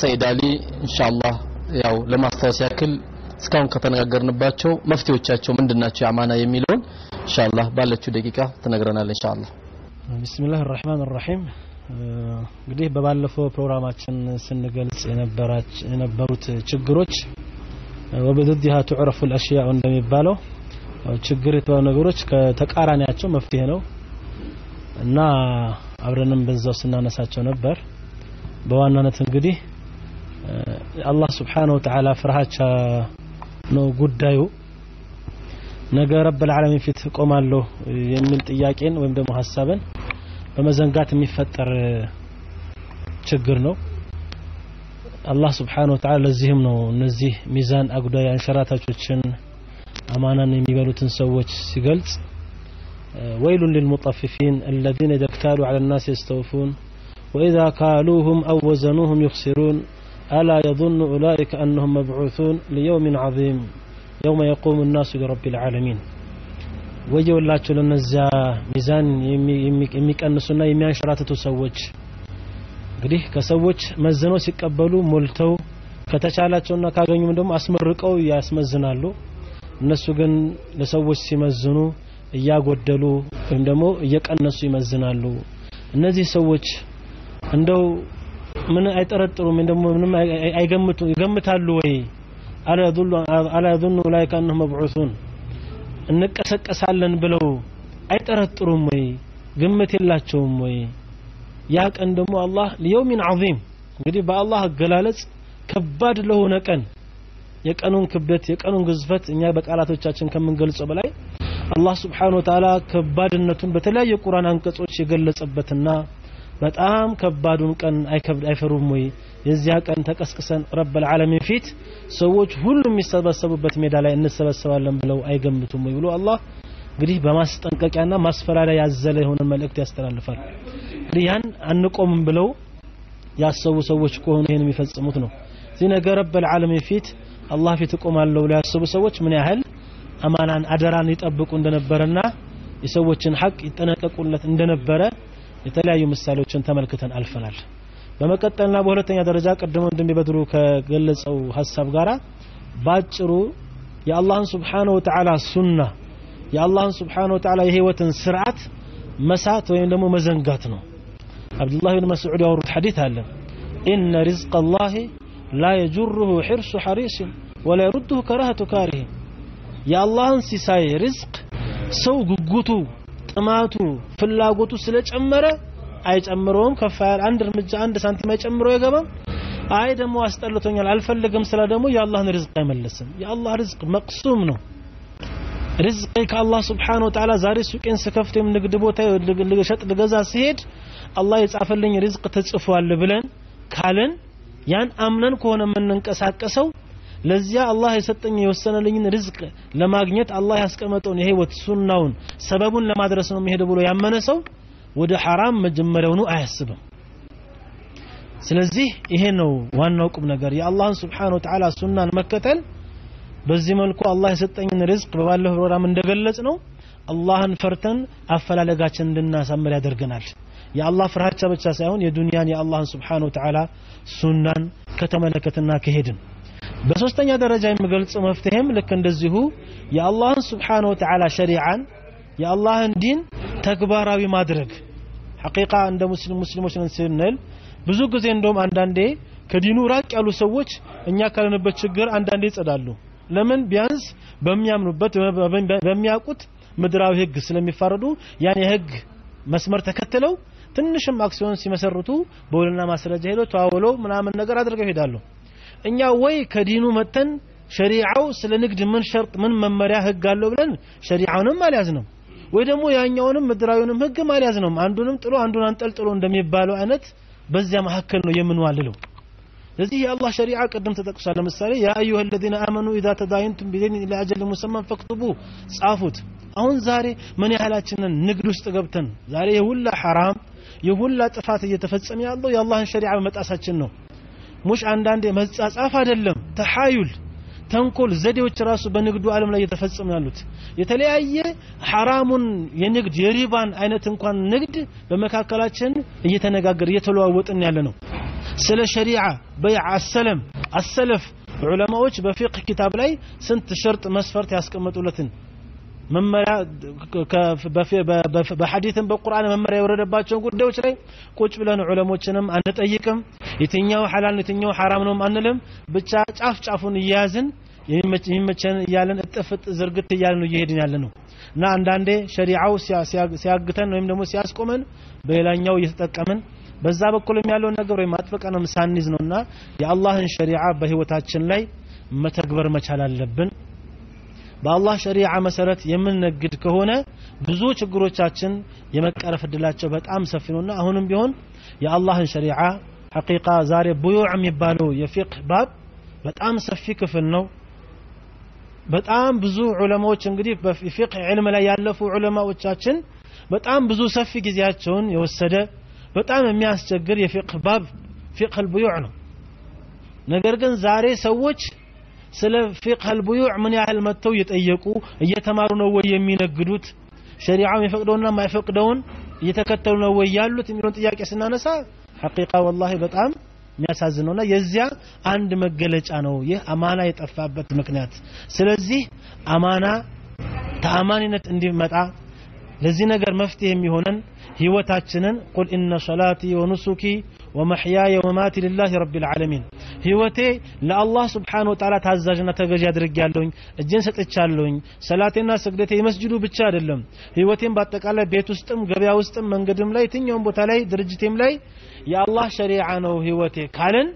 ሰይድ አሊ ኢንሻአላህ ያው ለማስታወስ ያክል እስካሁን ከተነጋገርንባቸው መፍትሄዎቻቸው ምንድናቸው የአማና የሚለውን ኢንሻአላህ ባለችው ደቂቃ ትነግረናል ኢንሻአላህ ቢስሚላህ ራህማን ራሂም እንግዲህ በባለፈው ፕሮግራማችን ስንገልጽ የነበሩት ችግሮች ወበድድሃ ትዕረፉ الاشياء እንደሚባለው ችግር የተባሉ ነገሮች ከተቃራኒያቸው መፍትሄ ነው እና አብረንም በዛው ስናነሳቸው ነበር በዋናነት እንግዲህ አላህ ስብሓነሁ ወተዓላ ፍርሃቻ ነው ጉዳዩ ነገ ረብ ልዓለሚን ፊት እቆማለሁ የሚል ጥያቄን ወይም ደግሞ ሀሳብን በመዘንጋት የሚፈጠር ችግር ነው አላህ ስብሓነሁ ወተዓላ ለዚህም ነው እነዚህ ሚዛን አጉዳይ አንሸራታቾችን አማናን የሚበሉትን ሰዎች ሲገልጽ ويل للمطففين الذين إذا اكتالوا على الناس يستوفون وإذا كالوهم أو وزنوهم يخسرون ألا يظن أولئك أنهم مبعوثون ليوم عظيم يوم يقوم الناس لرب العالمين ወየውላቸው ለነዚያ ሚዛን የሚቀንሱና የሚያንሸራትቱ ሰዎች እንግዲህ ከሰዎች መዝነው ሲቀበሉ ሞልተው ከተቻላቸውና ካገኙም ደግሞ አስመርቀው ያስመዝናሉ እነሱ ግን ለሰዎች ሲመዝኑ እያጎደሉ ወይም ደግሞ እየቀነሱ ይመዝናሉ እነዚህ ሰዎች እንደው ምን አይጠረጥሩም? ደግሞ ምንም አይገምቱ ይገምታሉ ወይ? አላ ዙሉ አላ ዙኑ ላይከ አንሁ መብዑሱን። እንቀሰቀሳለን ብለው አይጠረጥሩም ወይ? ግምት የላቸውም ወይ? ያ ቀን ደግሞ አላህ ሊየውሚን ዐዚም። እንግዲህ በአላህ አገላለጽ ከባድ ለሆነ ቀን የቀኑን ክብደት የቀኑን ግዝፈት እኛ በቃላቶቻችን ከምንገልጸው በላይ አላህ ስብሓን ወተዓላ ከባድነቱን በተለያየ ቁርአን አንቀጾች የገለጸበትና በጣም ከባዱን ቀን አይፈሩም ወይ? የዚያ ቀን ተቀስቅሰን ረብ ልዓለሚን ፊት ሰዎች ሁሉ የሚሰበሰቡበት ሜዳ ላይ እንሰበሰባለን ብለው አይገምቱም ወይ ብሎ አላህ እንግዲህ በማስጠንቀቂያና ማስፈራሪያ ያዘለ የሆነ መልእክት ያስተላልፋል። እንግዲህ ያን አንቆምም ብለው ያሰቡ ሰዎች ከሆኑ ይህን የሚፈጽሙት ነው። እዚህ ነገ ረብ ልዓለሚን ፊት አላህ ፊት እቆማለሁ ብለው ያሰቡ ሰዎች ምን ያህል አማናን አደራን ይጠብቁ እንደነበረና የሰዎችን ሐቅ ይጠነቀቁለት እንደነበረ የተለያዩ ምሳሌዎችን ተመልክተን አልፈናል። በመቀጠልና በሁለተኛ ደረጃ ቀደም ወንድም በድሩ ከገለጸው ሀሳብ ጋራ ባጭሩ የአላህን ስብሓነሁ ወተዓላ ሱና የአላህን ስብሓነሁ ወተዓላ የህይወትን ስርዓት መሳት ወይም ደግሞ መዘንጋት ነው። አብዱላህ ብን መስዑድ ያወሩት ሐዲት አለ። ኢነ ሪዝቅ አላህ ላ የጁሩሁ ሒርሱ ሐሪስን ወላ የሩድሁ ከራህቱ ካሪህ የአላህን ሲሳይ ሪዝቅ ሰው ጉጉቱ ጥማቱ ፍላጎቱ ስለጨመረ አይጨምረውም ከፍ አንድ እርምጃ አንድ ሳንቲም አይጨምረው አይገባም። አይ ደግሞ አስጠልቶኛል አልፈልግም ስለ ደግሞ የአላህን ርዝቅ አይመልስም። የአላህ ርዝቅ መቅሱም ነው። ርዝቅ ከአላህ ስብሓን ወተዓላ ዛሬ ሱቄን ስከፍት ወይም ንግድ ቦታ ልሸጥ ልገዛ ሲሄድ አላህ የጻፈልኝ ርዝቅ ተጽፏል ብለን ካልን ያን አምነን ከሆነ የምንንቀሳቀሰው ለዚያ አላህ የሰጠኝ የወሰነልኝን ርዝቅ ለማግኘት አላህ ያስቀመጠውን የህይወት ሱናውን ሰበቡን ለማድረስ ነው የሚሄደው ብሎ ያመነ ሰው ወደ ሐራም መጀመሪያውኑ አያስብም። ስለዚህ ይሄ ነው ዋናው ቁም ነገር። የአላህን ስብሓን ወተዓላ ሱናን መከተል በዚህ መልኩ አላህ የሰጠኝን ርዝቅ በባለፈው ፕሮግራም እንደገለጽ ነው አላህን ፈርተን አፈላለጋችን እንድናሳምር ያደርገናል። የአላህ ፍርሃቻ ብቻ ሳይሆን የዱንያን የአላህን ስብሓን ወተዓላ ሱናን ከተመለከትና ከሄድን በሶስተኛ ደረጃ የሚገልጸው መፍትሄም ልክ እንደዚሁ የአላህን ስብሓን ወተዓላ ሸሪዓን የአላህን ዲን ተግባራዊ ማድረግ። ሐቂቃ እንደ ሙስሊሞች ነን ስንል ብዙ ጊዜ እንደውም አንዳንዴ ከዲኑ ራቅ ያሉ ሰዎች እኛ ካለንበት ችግር አንዳንዴ ይጸዳሉ። ለምን? ቢያንስ በሚያምኑበት በሚያውቁት ምድራዊ ህግ ስለሚፋረዱ ያን የህግ መስመር ተከትለው ትንሽም አክሲዮን ሲመሰርቱ በውልና ማስረጃ ሄዶ ተዋውሎ ምናምን ነገር አድርገው ይሄዳሉ እኛ ወይ ከዲኑ መተን ሸሪዓው ስለ ንግድ ምን ሸርጥ ምን መመሪያ ህግ አለው ብለን ሸሪዓውንም አልያዝነው ወይ ደግሞ ያኛውንም ምድራዊውንም ህግም አልያዝነውም አንዱንም ጥሎ አንዱን አንጠልጥሎ እንደሚባለው አይነት በዚያ መካከል ነው የምንዋልለው። ለዚህ የአላህ ሸሪዓ ቅድም ተጠቅሷል። ለምሳሌ ያ አዩሀ ለዚነ አመኑ ኢዛ ተዳይንቱም ቢደይን ኢላ አጀል ሙሰማን ፈክቱቡ ጻፉት። አሁን ዛሬ ምን ያህላችንን ንግድ ውስጥ ገብተን ዛሬ የሁላ ሐራም የሁላ ጥፋት እየተፈጸመ ያለው የአላህን ሸሪዓ በመጣሳችን ነው። ሙሽ አንዳንዴ መጻጻፍ አይደለም ተሐዩል ተንኮል ዘዴዎች ራሱ በንግዱ ዓለም ላይ እየተፈጸሙ ያሉት። የተለያየ ሐራሙን የንግድ የሪባን አይነት እንኳን ንግድ በመካከላችን እየተነጋገር እየተለዋወጥን ያለ ነው። ስለ ሸሪዓ በይዕ አሰለም አሰለፍ ዑለማዎች በፊቅህ ኪታብ ላይ ስንት ሸርጥ መስፈርት ያስቀመጡለትን መመሪያ በሐዲትም በቁርአን መመሪያ የወረደባቸውን ጉዳዮች ላይ ቁጭ ብለን ዑለሞችንም አንጠይቅም። የትኛው ሐላል ነው የትኛው ሐራም ነው አንልም። ብቻ ጫፍ ጫፉን እያያዝን የሚመቸን እያለን እጥፍጥ ዝርግት እያለን እየሄድን ያለ ነው እና አንዳንዴ ሸሪዓው ሲያግተን ወይም ደግሞ ሲያስቆመን በሌላኛው እየተጠቀምን በዛ በኩልም ያለውን ነገር ወይም አጥብቀንም ሳንይዝ ነውና የአላህን ሸሪዓ በህይወታችን ላይ መተግበር መቻል አለብን በአላህ ሸሪዓ መሰረት የምንነግድ ከሆነ ብዙ ችግሮቻችን የመቀረፍ እድላቸው በጣም ሰፊ ነውና አሁንም ቢሆን የአላህን ሸሪዓ ሐቂቃ ዛሬ ቡዩዕ የሚባለው የፊቅህ ባብ በጣም ሰፊ ክፍል ነው። በጣም ብዙ ዑለማዎች እንግዲህ በፊቅህ ዕልም ላይ ያለፉ ዑለማዎቻችን በጣም ብዙ ሰፊ ጊዜያቸውን የወሰደ በጣም የሚያስቸግር የፊቅህ ባብ ፊቅህ ልቡዩዕ ነው። ነገር ግን ዛሬ ሰዎች ስለ ፊቅህ አልቡዩዕ ምን ያህል መጥተው እየጠየቁ እየተማሩ ነው ወይ የሚነግዱት? ሸሪዓው የፈቅደውና የማይፈቅደውን እየተከተሉ ነው ወይ ያሉት የሚለውን ጥያቄ ስናነሳ ሐቂቃ ወላሂ በጣም የሚያሳዝን ነውና የዚያ አንድ መገለጫ ነው። ይህ አማና የጠፋበት ምክንያት። ስለዚህ አማና ተአማኒነት እንዲመጣ ለዚህ ነገር መፍትሄ የሚሆነን ህይወታችንን ቁል ኢነ ሰላቲ ወኑሱኪ ወመሕያየ ወመማቲ ሊላሂ ረቢል ዓለሚን። ህይወቴ ለአላህ ስብሓን ወተዓላ ታዛዥና ተገዥ አድርጌያለሁኝ እጄን ሰጥቻለሁኝ። ሰላቴና ስግደቴ የመስጅዱ ብቻ አይደለም። ህይወቴም በአጠቃላይ ቤት ውስጥም ገበያ ውስጥም መንገድም ላይ የትኛውም ቦታ ላይ ድርጅቴም ላይ የአላህ ሸሪዓ ነው ህይወቴ ካልን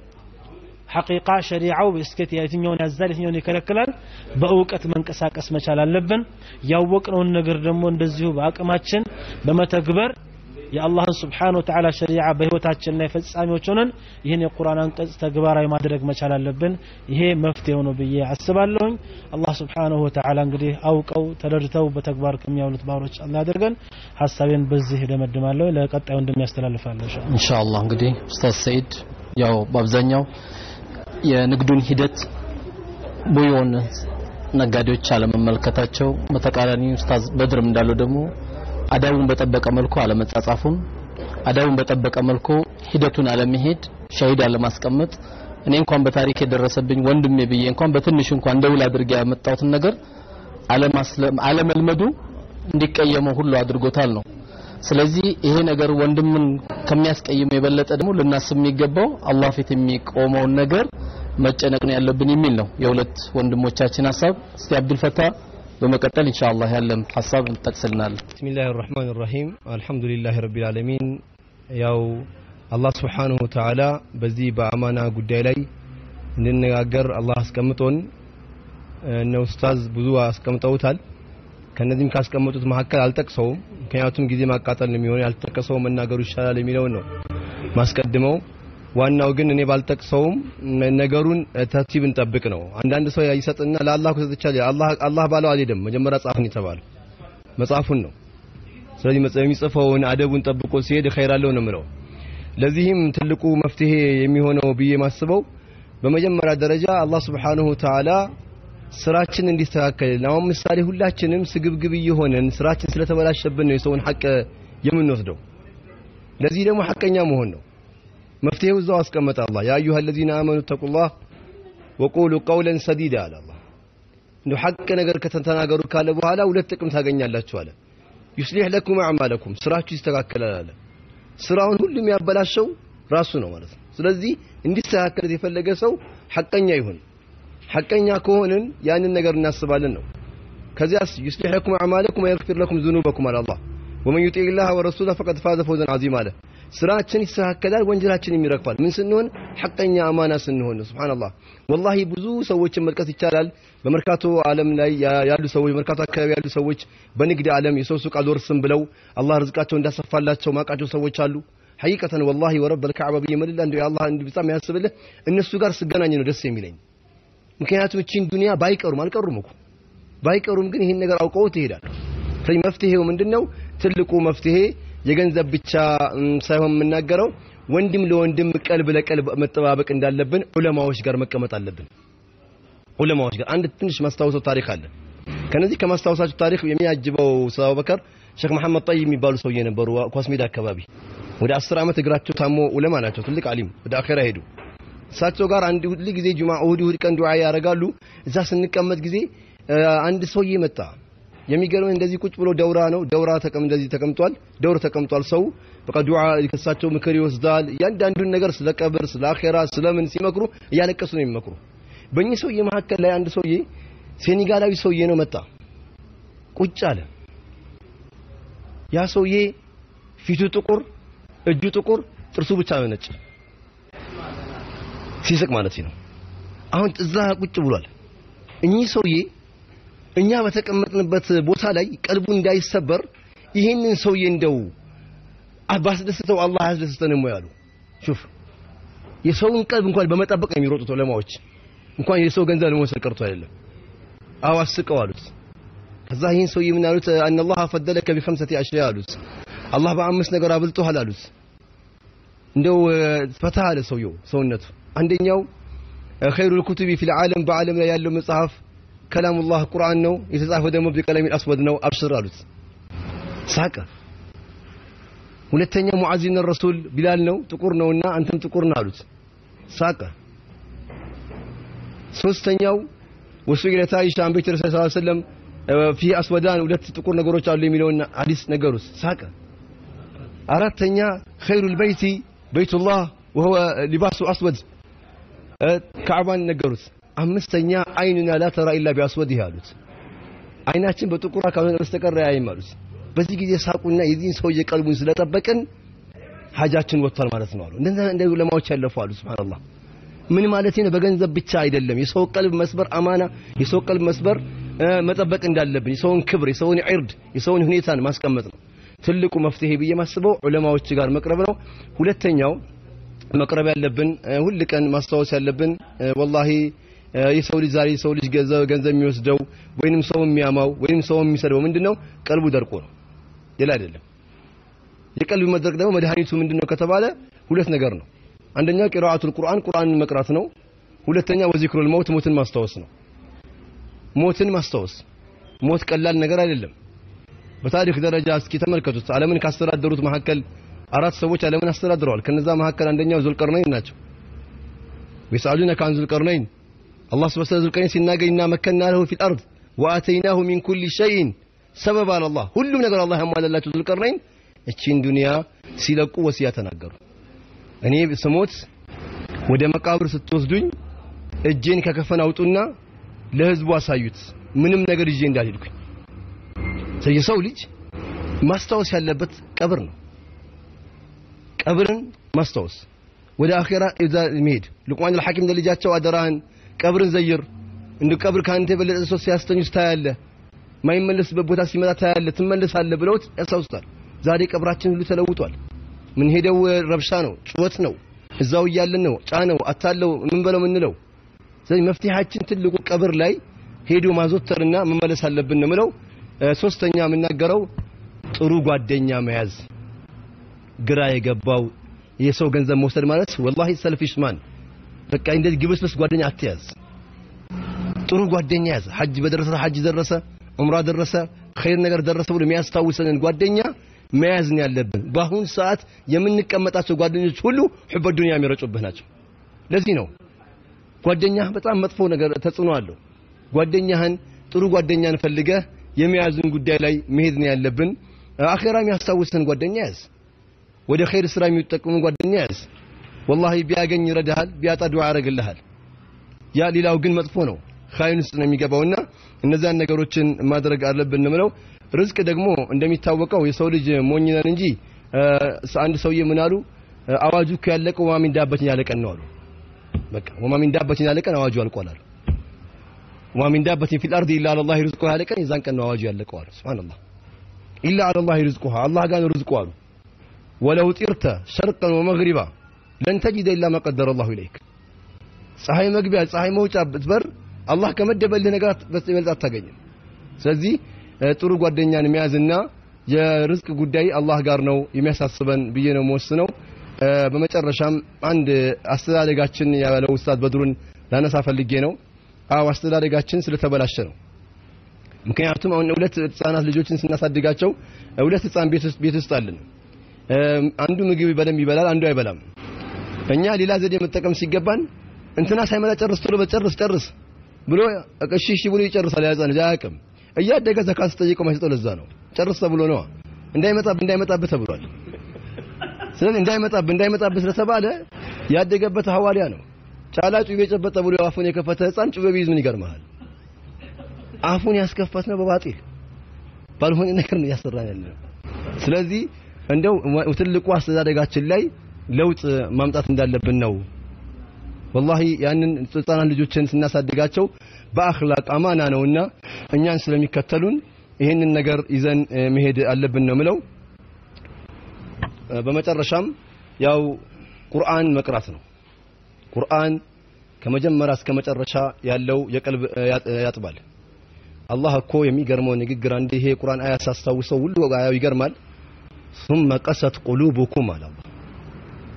ሐቂቃ ሸሪዓው እስከት የትኛውን ያዛል የትኛውን ይከለክላል በእውቀት መንቀሳቀስ መቻል አለብን። ያወቅነውን ነገር ደግሞ እንደዚሁ በአቅማችን በመተግበር የአላህን ስብሓን ወተዓላ ሸሪዓ በህይወታችን ላይ ፈጻሚዎች ሆነን ይህን የቁርአን አንቀጽ ተግባራዊ ማድረግ መቻል አለብን። ይሄ መፍትሄው ነው ብዬ አስባለሁኝ። አላህ ስብሓንሁ ወተዓላ እንግዲህ አውቀው ተደርተው በተግባር ከሚያውሉት ባሮች አላህ ያደርገን። ሀሳቤን በዚህ ደመድማለሁ ለቀጣዩ እንደሚያስተላልፋለሁ ኢንሻአላህ። እንግዲህ ኡስታዝ ሰይድ ያው በአብዛኛው የንግዱን ሂደት ቡዮን ነጋዴዎች አለመመልከታቸው በተቃራኒ ኡስታዝ በድርም እንዳለው ደግሞ አዳቡን በጠበቀ መልኩ አለመጻጻፉን አዳቡን በጠበቀ መልኩ ሂደቱን አለመሄድ ሻሂድ አለማስቀመጥ እኔ እንኳን በታሪክ የደረሰብኝ ወንድሜ ብዬ እንኳን በትንሽ እንኳን ደውል አድርጌ ያመጣሁትን ነገር አለመልመዱ እንዲቀየመው ሁሉ አድርጎታል ነው። ስለዚህ ይሄ ነገር ወንድምን ከሚያስቀይም የበለጠ ደግሞ ልናስብ የሚገባው አላህ ፊት የሚቆመውን ነገር መጨነቅ ነው ያለብን የሚል ነው። የሁለት ወንድሞቻችን ሀሳብ። እስቲ አብዱልፈታ በመቀጠል ኢንሻአላህ ያለም ሀሳብ እንጠቅስልናል ብስሚላህ ራህማን ራሂም አልহামዱሊላህ ረቢል ዓለሚን። ያው አላህ Wa Ta'ala በዚህ በአማና ጉዳይ ላይ እንድነጋገር አላህ አስቀምጦን እነ ኡስታዝ ብዙ አስቀምጠውታል። ከነዚህም ካስቀመጡት መካከል አልጠቅሰውም። ምክንያቱም ጊዜ ማቃጠል ነው የሚሆነው። ያልጠቀሰው መናገሩ ይሻላል የሚለውን ነው ማስቀድመው ዋናው ግን እኔ ባልጠቅሰውም ነገሩን ተርቲብ እንጠብቅ ነው። አንዳንድ ሰው ይሰጥና ለአላህ ሰጥቻለሁ አላህ ባለው አልሄደም። መጀመሪያ ጻፉን የተባለው መጽሐፉን ነው። ስለዚህ የሚጽፈውን አደቡን ጠብቆ ሲሄድ ኸይር ነው የምለው። ለዚህም ትልቁ መፍትሄ የሚሆነው ብዬ ማስበው በመጀመሪያ ደረጃ አላህ Wa Ta'ala ስራችን እንዲስተካከል አሁን ምሳሌ ሁላችንም ስግብግብ እየሆነን ስራችን ስለተበላሸብን ነው የሰውን ሐቅ የምንወስደው። ለዚህ ደግሞ ሐቀኛ መሆን ነው መፍትሄው እዛው አስቀመጠ አላህ ያ አዩሃ الذين آمنوا اتقوا الله وقولوا قولا سديدا አለ አላህ እንደው ሐቅ ነገር ከተናገሩ ካለ በኋላ ሁለት ጥቅም ታገኛላችሁ አለ يصلح لكم اعمالكم ስራችሁ ይስተካከላል አለ ስራውን ሁሉም ያበላሸው ራሱ ነው ማለት ነው ስለዚህ እንዲስተካከል የፈለገ ሰው ሐቀኛ ይሁን ሐቀኛ ከሆንን ያንን ነገር እናስባለን ነው ከዚያስ يصلح لكم اعمالكم ويغفر لكم ذنوبكم على الله ومن يطع الله ورسوله فقد فاز فوزا عظيما አለ። ስራችን ይስተካከላል፣ ወንጀላችንም ይረግፋል። ምን ስንሆን? ሐቀኛ አማና ስንሆን ነው። ወላሂ ብዙ ሰዎችን መጥቀስ ይቻላል። በመርካቶ ዓለም ላይ ያሉ ሰዎች፣ መርካቶ አካባቢ ያሉ ሰዎች በንግድ ዓለም የሰው ሱቅ አልወርስም ብለው አላህ ርዝቃቸው እንዳሰፋላቸው ማቃቸው ሰዎች አሉ። ሐቂቀተን ወላሂ ወረበል ከዕባ ብዬ መልላ እንደው የአላህ እንድብጻ የሚያስብልህ እነሱ ጋር ስገናኝ ነው ደስ የሚለኝ። ምክንያቱም እቺን ዱንያ ባይቀሩም አልቀሩም እኮ ባይቀሩም ግን ይህን ነገር አውቀውት ይሄዳሉ። ስለዚህ መፍትሄው ምንድን ትልቁ መፍትሄ የገንዘብ ብቻ ሳይሆን የምናገረው ወንድም ለወንድም ቀልብ ለቀልብ መጠባበቅ እንዳለብን ዑለማዎች ጋር መቀመጥ አለብን። ዑለማዎች ጋር አንድ ትንሽ ማስታወሰው ታሪክ አለ። ከነዚህ ከማስታወሳቸው ታሪክ የሚያጅበው ሰው አቡበከር ሼክ መሐመድ ጠይብ የሚባሉ ሰውዬ ነበሩ ኳስ ሜዳ አካባቢ። ወደ አስር ዓመት እግራቸው ታሞ ዑለማ ናቸው። ትልቅ አሊም። ወደ አኼራ ሄዱ። እሳቸው ጋር አንድ ሁሉ ጊዜ ጁማ እሁድ እሁድ ቀን ዱዓ ያደርጋሉ። እዛ ስንቀመጥ ጊዜ አንድ ሰውዬ መጣ የሚገርመው እንደዚህ ቁጭ ብሎ ደውራ ነው። ደውራ ተቀም እንደዚህ ተቀምጧል። ደውር ተቀምጧል ሰው በቃ ዱዓ ከሳቸው ምክር ይወስዳል። እያንዳንዱን ነገር ስለ ቀብር ስለ አኼራ ስለምን ሲመክሩ እያለቀሱ ነው የሚመክሩ። በእኚህ ሰውዬ መካከል ላይ አንድ ሰውዬ ሴኔጋላዊ ሰውዬ ነው መጣ። ቁጭ አለ። ያ ሰውዬ ፊቱ ጥቁር እጁ ጥቁር ጥርሱ ብቻ ነው ነጭ። ሲስቅ ማለት ነው። አሁን እዛ ቁጭ ብሏል። እኚህ ሰውዬ እኛ በተቀመጥንበት ቦታ ላይ ቀልቡ እንዳይሰበር ይህንን ሰውዬ እንደው ባስደስተው አላህ ያስደስተንም ያሉ ሹፍ የሰውን ቀልብ እንኳን በመጠበቅ ነው የሚሮጡት ዑለማዎች። እንኳን የሰው ገንዘብ ለመውሰድ ቀርቶ አይደለም። አዎ አስቀው አሉት። ከዛ ይህን ሰውዬ ምን አሉት? አላህ ፈደለከ ቢኸምሰቲ አሽያ አሉት። አላህ በአምስት ነገር አብልጦሃል አሉት። እንደው ፈታ አለ ሰውየው ሰውነቱ። አንደኛው ኸይሩል ኩቱቢ ፊል ዓለም በዓለም ላይ ያለው መጽሐፍ ከላሙላህ ቁርአን ነው የተጻፈው ደግሞ ቢቀለሚል አስወድ ነው አብሽር አሉት ሳቀ ሁለተኛ ሙዓዚን ረሱል ቢላል ነው ጥቁር ነውና አንተም ጥቁር ነህ አሉት ሳቀ ሶስተኛው ወሱኢለት አይሻ አን ቤት ረሱል ሰለላሁ ዐለይሂ ወሰለም ፊ አስወዳን ሁለት ጥቁር ነገሮች አሉ የሚለውን ሐዲስ ነገሩት ሳቀ አራተኛ ኸይሩል በይቲ በይቱላህ ወሁወ ሊባሱ አስወድ ካዕባን ነገሩት አምስተኛ አይኑና ላ ተራ ኢላ ቢአስወዲህ አሉት። አይናችን በጥቁር ካልሆነ በስተቀር አያይም አሉት። በዚህ ጊዜ ሳቁና የዚህን ሰውዬ ቀልቡን ስለጠበቅን ሀጃችን ወጥቷል ማለት ነው አሉ። እንደዛ እንደ ዑለማዎች ያለፉ አሉ ሱብሃንአላህ። ምን ማለት ነው? በገንዘብ ብቻ አይደለም። የሰው ቀልብ መስበር አማና የሰው ቀልብ መስበር መጠበቅ እንዳለብን የሰውን ክብር የሰውን ዒርድ የሰውን ሁኔታን ማስቀመጥ ነው። ትልቁ መፍትሄ ብዬ ማስበው ዑለማዎች ጋር መቅረብ ነው። ሁለተኛው መቅረብ ያለብን ሁል ቀን ማስታወስ ያለብን ወላሂ የሰው ልጅ ዛሬ የሰው ልጅ ገንዘብ የሚወስደው ወይንም ሰው የሚያማው ወይንም ሰው የሚሰድበው ምንድነው? ቀልቡ ደርቆ ነው። ሌላ አይደለም። የቀልብ መድረቅ ደግሞ መድኃኒቱ ምንድነው ከተባለ ሁለት ነገር ነው። አንደኛው ቂራአቱል ቁርአን ቁርአንን መቅራት ነው። ሁለተኛ ወዚክሩል መውት ሞትን ማስታወስ ነው። ሞትን ማስታወስ። ሞት ቀላል ነገር አይደለም። በታሪክ ደረጃ እስኪ ተመልከቱት። ዓለምን ካስተዳደሩት መካከል አራት ሰዎች ዓለምን አስተዳድረዋል። ከነዛ መካከል አንደኛው ዙልቀርነይን ናቸው። ويسألونك عن ذي القرنين አላህ ስብሐ ወተዓላ ዙልቀርነይን ሲናገር إنا مكنا له في الأرض وآتيناه من كل شيء سببا አለ ሁሉም ነገር አላህ ያሟላላቸው ዙልቀርነይን እቺን ዱንያ ሲለቁ ወሲያ ተናገሩ። እኔ ስሞት ወደ መቃብር ስትወስዱኝ እጄን ከከፈን አውጡና ለህዝቡ አሳዩት። ምንም ነገር ይዤ እንዳልሄድኩኝ። የሰው ልጅ ማስታወስ ያለበት ቀብር ነው። ቀብርን ማስታወስ። ወደ እዛ መሄድ። ሉቅማን አልሐኪም ለልጃቸው አደራህን ቀብርን ዘይር እንደ ቀብር ካንተ የበለጠ ሰው ሲያስተኙ ታያለህ። ማይመለስበት ቦታ ሲመጣ ታያለህ። ትመለሳለህ ብለውት ያስታውሱታል። ዛሬ ቀብራችን ሁሉ ተለውጧል። ምን ሄደው ረብሻ ነው? ጩኸት ነው? እዛው እያለን ነው? ጫነው አታለው ምን በለው? ስለዚህ መፍትሄያችን ትልቁ ቀብር ላይ ሄዶ ማዘወተርና መመለስ አለብን ነው ምለው ሶስተኛ የምናገረው ጥሩ ጓደኛ መያዝ። ግራ የገባው የሰው ገንዘብ መውሰድ ማለት ወላሂ ሰልፊሽ ማን በቃ እንደዚህ ግብስብስ ጓደኛ አትያዝ። ጥሩ ጓደኛ ያዝ። ሐጅ በደረሰ ሐጅ ደረሰ ዑምራ ደረሰ ኸይር ነገር ደረሰ ብሎ የሚያስታውሰንን ጓደኛ መያዝ ነው ያለብን። በአሁን ሰዓት የምንቀመጣቸው ጓደኞች ሁሉ ሕበ ዱንያ የሚረጩብህ ናቸው። ለዚህ ነው ጓደኛህ በጣም መጥፎ ነገር ተጽዕኖ አለው። ጓደኛህን ጥሩ ጓደኛን ፈልገህ የመያዝን ጉዳይ ላይ መሄድ ነው ያለብን። አኼራ የሚያስታውሰን ጓደኛ ያዝ። ወደ ኸይር ስራ የሚጠቅሙ ጓደኛ ያዝ ወላሂ ቢያገኝ ይረዳሃል ቢያጣ ዱዓ ያደርግልሃል። ያ ሌላው ግን መጥፎ ነው። ኻይን ውስጥ ነው የሚገባውና እነዛን ነገሮችን ማድረግ አለብን ምለው ርዝቅ ደግሞ እንደሚታወቀው የሰው ልጅ ሞኝ ነን እንጂ አንድ ሰውዬ ምን አሉ? አዋጁ እኮ ያለቀው ወማ ሚን ዳበትን ያለቀን ነው አሉ። በቃ وما من دابة ያለቀን አዋጁ አልቋል አሉ። وما من دابة في الأرض إلا على الله رزقها ያለቀን የዛን ቀን ነው አዋጁ ያለቀው አሉ። ሱብሃንአላህ። إلا على الله رزقها አላህ ጋር ነው ርዝቁ አሉ። ولو طرت شرقا ومغربا لن تجد إلا ما قدر الله إليك ፀሐይ መግቢያ ፀሐይ መውጫ ብትበር አላህ ከመደበልህ ነገር በስተበልጥ አታገኝም። ስለዚህ ጥሩ ጓደኛን መያዝና የርዝቅ ጉዳይ አላህ ጋር ነው የሚያሳስበን ብዬ ነው የምወስነው። በመጨረሻም አንድ አስተዳደጋችን ያለው ኡስታዝ በድሩን ላነሳ ፈልጌ ነው። አዎ አስተዳደጋችን ስለተበላሸ ነው። ምክንያቱም አሁን ሁለት ህፃናት ልጆችን ስናሳድጋቸው ሁለት ህፃን ቤት ውስጥ አለን። አንዱ ምግብ በደንብ ይበላል አንዱ አይበላም እኛ ሌላ ዘዴ መጠቀም ሲገባን እንትና ሳይመጣ ጨርስ ቶሎ በጨርስ ጨርስ ብሎ እሺ እሺ ብሎ ይጨርሳል። ያዛን አያውቅም። እያደገ ዘካት ስጠይቀው ማይሰጠው ለዛ ነው። ጨርስ ተብሎ ነው እንዳይመጣብ እንዳይመጣብህ ተብሏል። ስለዚህ እንዳይመጣብህ እንዳይመጣብህ ስለተባለ ያደገበት ሐዋርያ ነው። ጫላ ጩቤ ጨበጠ ብሎ አፉን የከፈተ ህፃን ጩቤ ቢይዝ ምን ይገርምሃል? አፉን ያስከፈት ነው በባጢል ባልሆነ ነገር ነው ያሰራን ያለ ስለዚህ እንደው ትልቁ አስተዳደጋችን ላይ ለውጥ ማምጣት እንዳለብን ነው ወላሂ ያንን ህፃናት ልጆችን ስናሳድጋቸው በአኽላቅ አማና ነውና እኛን ስለሚከተሉን ይህንን ነገር ይዘን መሄድ አለብን ነው ምለው በመጨረሻም ያው ቁርአን መቅራት ነው ቁርአን ከመጀመሪያ እስከ መጨረሻ ያለው የቀልብ ያጥባል አላህ እኮ የሚገርመው ንግግር አንድ ይሄ ቁርአን አያ ሳስታውሰው ሁሉ አያው ይገርማል ثم قست قلوبكم على الله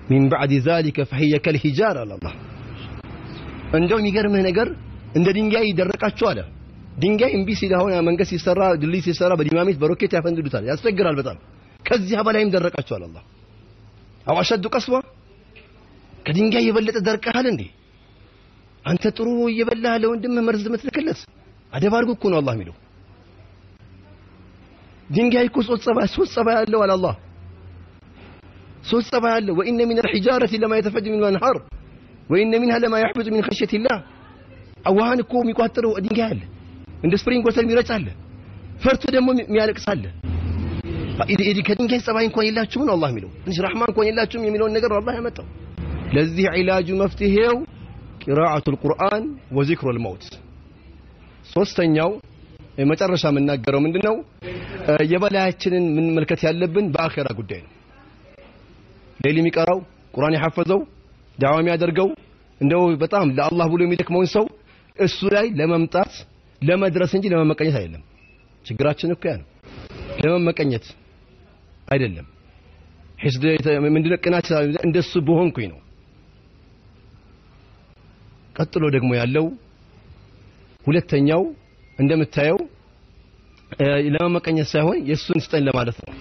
من بعد ذلك فهي كالحجار على الله እንደው የሚገርምህ ነገር እንደ ድንጋይ ይደረቃችሁ አለ። ድንጋይ እምቢ ሲል አሁን መንገድ ሲሰራ ድልድይ ሲሰራ በዲማሚት በሮኬት ያፈንድዱታል፣ ያስቸግራል በጣም ከዚያ በላይም ደረቃችኋል አላህ አው አሸዱ ቀስዋ ከድንጋይ የበለጠ ደርቀሃል እንዴ አንተ ጥሩ እየበላህ ለወንድምህ መርዝ የምትልክለት አደብ አድርጎ እኮ ነው አላህ የሚለው ድንጋይ እኮ ሶስት ጸባይ ሶስት ጸባይ አለው አለ አላህ ሶስት ጸባይ አለ وإن من الحجارة لما يتفجر منه الأنهار وإن منها لما يهبط من خشية الله ውሃን እኮ የሚቋጥረው ድንጋይ አለ እንደ spring water የሚረጭ አለ ፈርቶ ደግሞ የሚያለቅስ አለ ከድንጋይ ጸባይ እንኳን የላችሁም ነው አላህ የሚለው ትንሽ ረሕማ እንኳን የላችሁም የሚለውን ነገር አላህ ያመጣው ለዚህ ዒላጁ መፍትሄው قراءة القرآن وذكر الموت ሶስተኛው መጨረሻ የምናገረው ምንድን ነው የበላያችንን ምንመልከት ያለብን በአኼራ ጉዳይ ነው ሌሊ የሚቀራው ቁርአን የሐፈዘው ዳዋ የሚያደርገው እንደው በጣም ለአላህ ብሎ የሚደክመውን ሰው እሱ ላይ ለመምጣት ለመድረስ እንጂ ለመመቀኘት አይደለም። ችግራችን እኮ ያ ነው። ለመመቀኘት አይደለም። ሒስድ ምንድነው ቅናት? እንደሱ በሆንኩኝ ነው። ቀጥሎ ደግሞ ያለው ሁለተኛው እንደምታየው ለመመቀኘት ሳይሆን የእሱን ስጠኝ ለማለት ነው።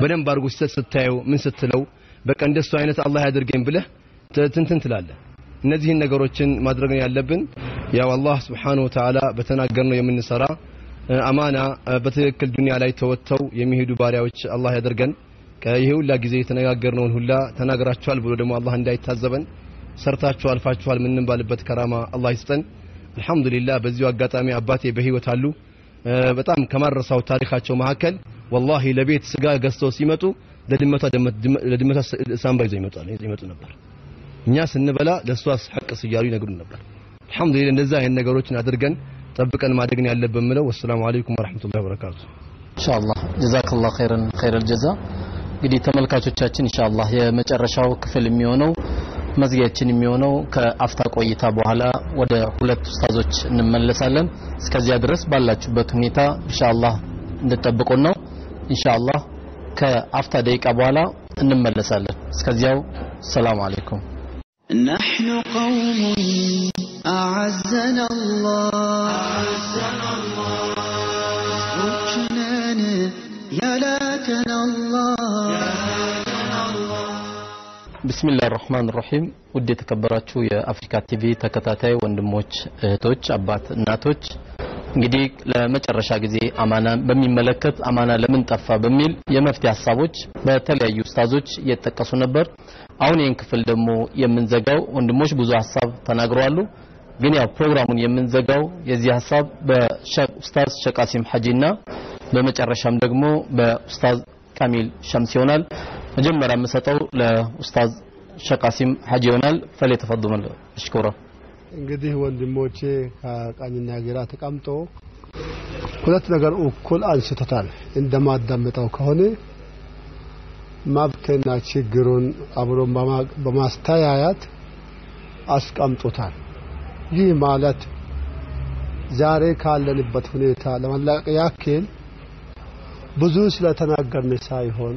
በደንብ አድርጎ ስታየው ምን ስትለው በቃ እንደሱ አይነት አላህ ያድርገኝ ብለህ ትንትን ትላለህ። እነዚህን ነገሮችን ማድረግ ያለብን። ያው አላህ ስብሓንሁ ወተዓላ በተናገርነው የምንሰራ አማና በትክክል ዱንያ ላይ ተወጥተው የሚሄዱ ባሪያዎች አላህ ያደርገን። ይሄ ሁላ ጊዜ የተነጋገርነውን ሁላ ተናግራችኋል ብሎ ደግሞ አላህ እንዳይታዘበን። ሰርታችሁ አልፋችኋል ምንባልበት ከራማ አላህ ይስጠን። አልহামዱሊላህ በዚሁ አጋጣሚ አባቴ በህይወት አሉ። በጣም ከማረሳው ታሪካቸው መካከል ወላሂ ለቤት ስጋ ገዝተው ሲመጡ ለድመቷ ለድመቷ ሳምባ ይዘው ይመጣሉ ይመጡ ነበር። እኛ ስንበላ ለሷስ ሐቅስ እያሉ ይነግሩን ነበር። አልহামዱሊላህ እንደዛ አይነት ነገሮችን አድርገን ጠብቀን ማደግ ነው ያለብን ምለው ወሰላሙ አለይኩም ወራህመቱላሂ ወበረካቱ። ኢንሻአላህ ጀዛከላህ ኸይረን ኸይረል ጀዛ። እንግዲህ ተመልካቾቻችን ኢንሻአላህ የመጨረሻው ክፍል የሚሆነው መዝጊያችን የሚሆነው ከአፍታ ቆይታ በኋላ ወደ ሁለት ኡስታዞች እንመለሳለን። እስከዚያ ድረስ ባላችሁበት ሁኔታ ኢንሻአላህ እንድጠብቁን ነው። ኢንሻአላህ ከአፍታ ደቂቃ በኋላ እንመለሳለን እስከዚያው ሰላም አለይኩም نحن قوم أعزنا الله ركنان يا لكن الله ቢስሚላህ ራህማን ራሂም ውድ የተከበራችሁ የአፍሪካ ቲቪ ተከታታይ ወንድሞች እህቶች አባት እናቶች እንግዲህ ለመጨረሻ ጊዜ አማና በሚመለከት አማና ለምን ጠፋ በሚል የመፍትሄ ሀሳቦች በተለያዩ ኡስታዞች እየተጠቀሱ ነበር። አሁን ይህን ክፍል ደግሞ የምንዘጋው ወንድሞች ብዙ ሀሳብ ተናግረዋሉ ግን ያው ፕሮግራሙን የምንዘጋው የዚህ ሀሳብ በኡስታዝ ሸቃሲም ሐጂና በመጨረሻም ደግሞ በኡስታዝ ካሚል ሸምስ ይሆናል። መጀመሪያ የምሰጠው ለኡስታዝ ሸቃሲም ሐጂ ይሆናል። ፈለተፈضل እሽኩራ እንግዲህ ወንድሞቼ ከቀኝና ግራ ተቀምጦ ሁለት ነገር እኩል አንስቶታል። እንደማዳምጠው ከሆነ መብትና ችግሩን አብሮ በማስተያያት አስቀምጦታል። ይህ ማለት ዛሬ ካለንበት ሁኔታ ለመላቀቅ ያክል ብዙ ስለተናገርን ሳይሆን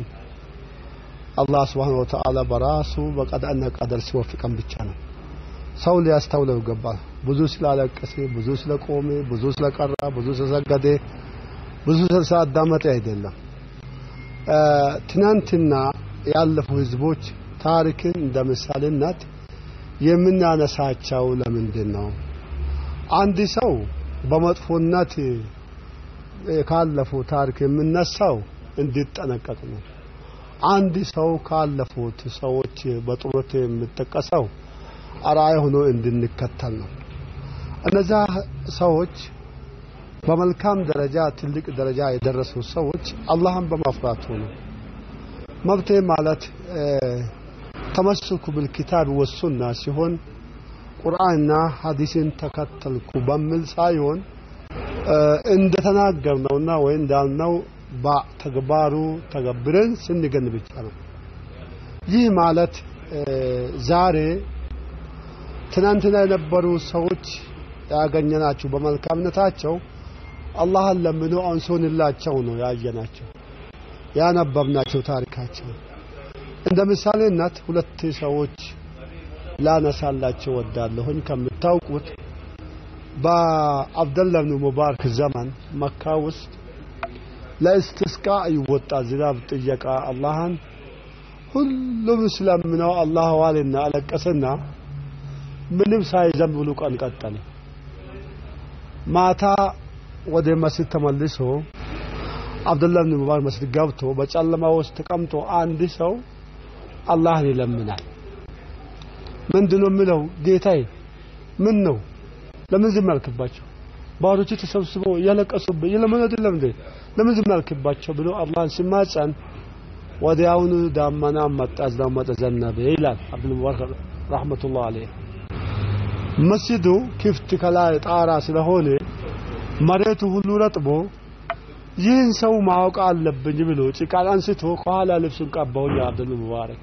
አላህ ስብሓን ወተዓላ በራሱ በቀዳና ቀደር ሲወፍቀን ብቻ ነው ሰው ሊያስተውለው ይገባል። ብዙ ስላለቀሰ ብዙ ስለቆመ ብዙ ስለቀራ ብዙ ስለሰገደ ብዙ ስላዳመጠ አይደለም። ትናንትና ያለፉ ህዝቦች ታሪክን እንደ ምሳሌነት የምናነሳቸው ለምንድን ነው አንድ ሰው በመጥፎነት ካለፉ ታሪክ የምነሳው እንዲጠነቀቅ ነው። አንድ ሰው ካለፉት ሰዎች በጥሩት የሚጠቀሰው አርአያ ሆኖ እንድንከተል ነው። እነዛ ሰዎች በመልካም ደረጃ ትልቅ ደረጃ የደረሱ ሰዎች አላህን በማፍራት ነው። መብቴ ማለት ተመስኩ ብልኪታብ ወሱና ሲሆን ቁርአንና ሀዲስን ተከተልኩ በሚል ሳይሆን እንደተናገርነውና ወይ እንዳልነው በተግባሩ ተገብረን ስንገን ብቻ ነው። ይህ ማለት ዛሬ ትናንትና የነበሩ ሰዎች ያገኘናቸው በመልካምነታቸው አላህን ለምኖ አንሶንላቸው ነው ያየናቸው ያነበብናቸው ታሪካቸው። እንደ ምሳሌነት ሁለት ሰዎች ላነሳላቸው ወዳለሁኝ ከምታውቁት በአብደላ ብን ሙባረክ ዘመን መካ ውስጥ ለእስትስቃ ይወጣ ዝናብ ጥየቃ አላህን ሁሉም ስለምነው አላህ ዋልና አለቀሰና ምንም ሳይዘንብ ብሎ ቀን ቀጠለ። ማታ ወደ መስጊድ ተመልሶ አብደላ ብን ሙባረክ መስጊድ ገብቶ በጨለማ ውስጥ ተቀምጦ አንድ ሰው አላህን ይለምናል። ምንድነው የሚለው? ጌታዬ ምን ነው ለምን ዝም ያልክባቸው? ባሮች ተሰብስበው እያለቀሱብህ የለምን አይደለም እንዴ? ለምን ዝም ያልክባቸው ብሎ አላህን ሲማጸን ወዲያውኑ ዳመና መጣ፣ ዝናብ መጣ፣ ዘነበ ይላል አብዱል ሙባረክ ረህመቱላህ አለይህ። መስጂዱ ክፍት ከላይ ጣራ ስለሆነ መሬቱ ሁሉ ረጥቦ ይህን ሰው ማወቅ አለብኝ ብሎ ጭቃን አንስቶ ከኋላ ልብሱን ቀባው አብዱል ሙባረክ።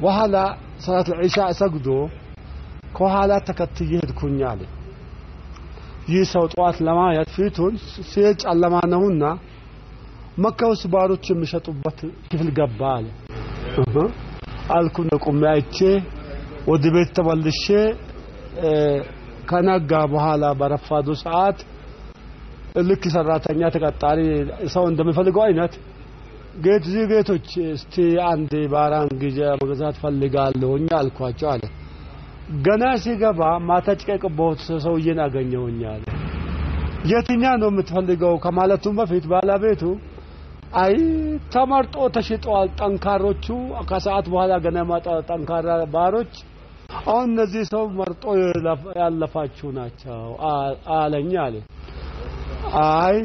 በኋላ ሰላት ዒሻ ሰግዶ ከኋላ ተከትዬ ሄድኩኝ አለ። ይህ ሰው ጠዋት ለማየት ፊቱን ሲሄድ ጨለማ ነውና መካ ውስጥ ባሮች የሚሸጡበት ክፍል ገባ አለ። አልኩና ቁሜ አይቼ ወደ ቤት ተመልሼ ከነጋ በኋላ በረፋዱ ሰዓት ልክ ሰራተኛ ተቀጣሪ ሰው እንደሚፈልገው አይነት ጌት ዚህ ጌቶች እስቲ አንድ ባራን ጊዜ መግዛት ፈልጋለሁኝ አልኳቸው አለ። ገና ሲገባ ማታ የቀባሁት ሰውዬን አገኘሁኝ አለ። የትኛ ነው የምትፈልገው ከማለቱም በፊት ባለቤቱ አይ ተመርጦ ተሽጠዋል፣ ጠንካሮቹ ከሰዓት በኋላ ገና ጠንካራ ባሮች አሁን እነዚህ ሰው መርጦ ያለፋችሁ ናቸው አለኝ አለ። አይ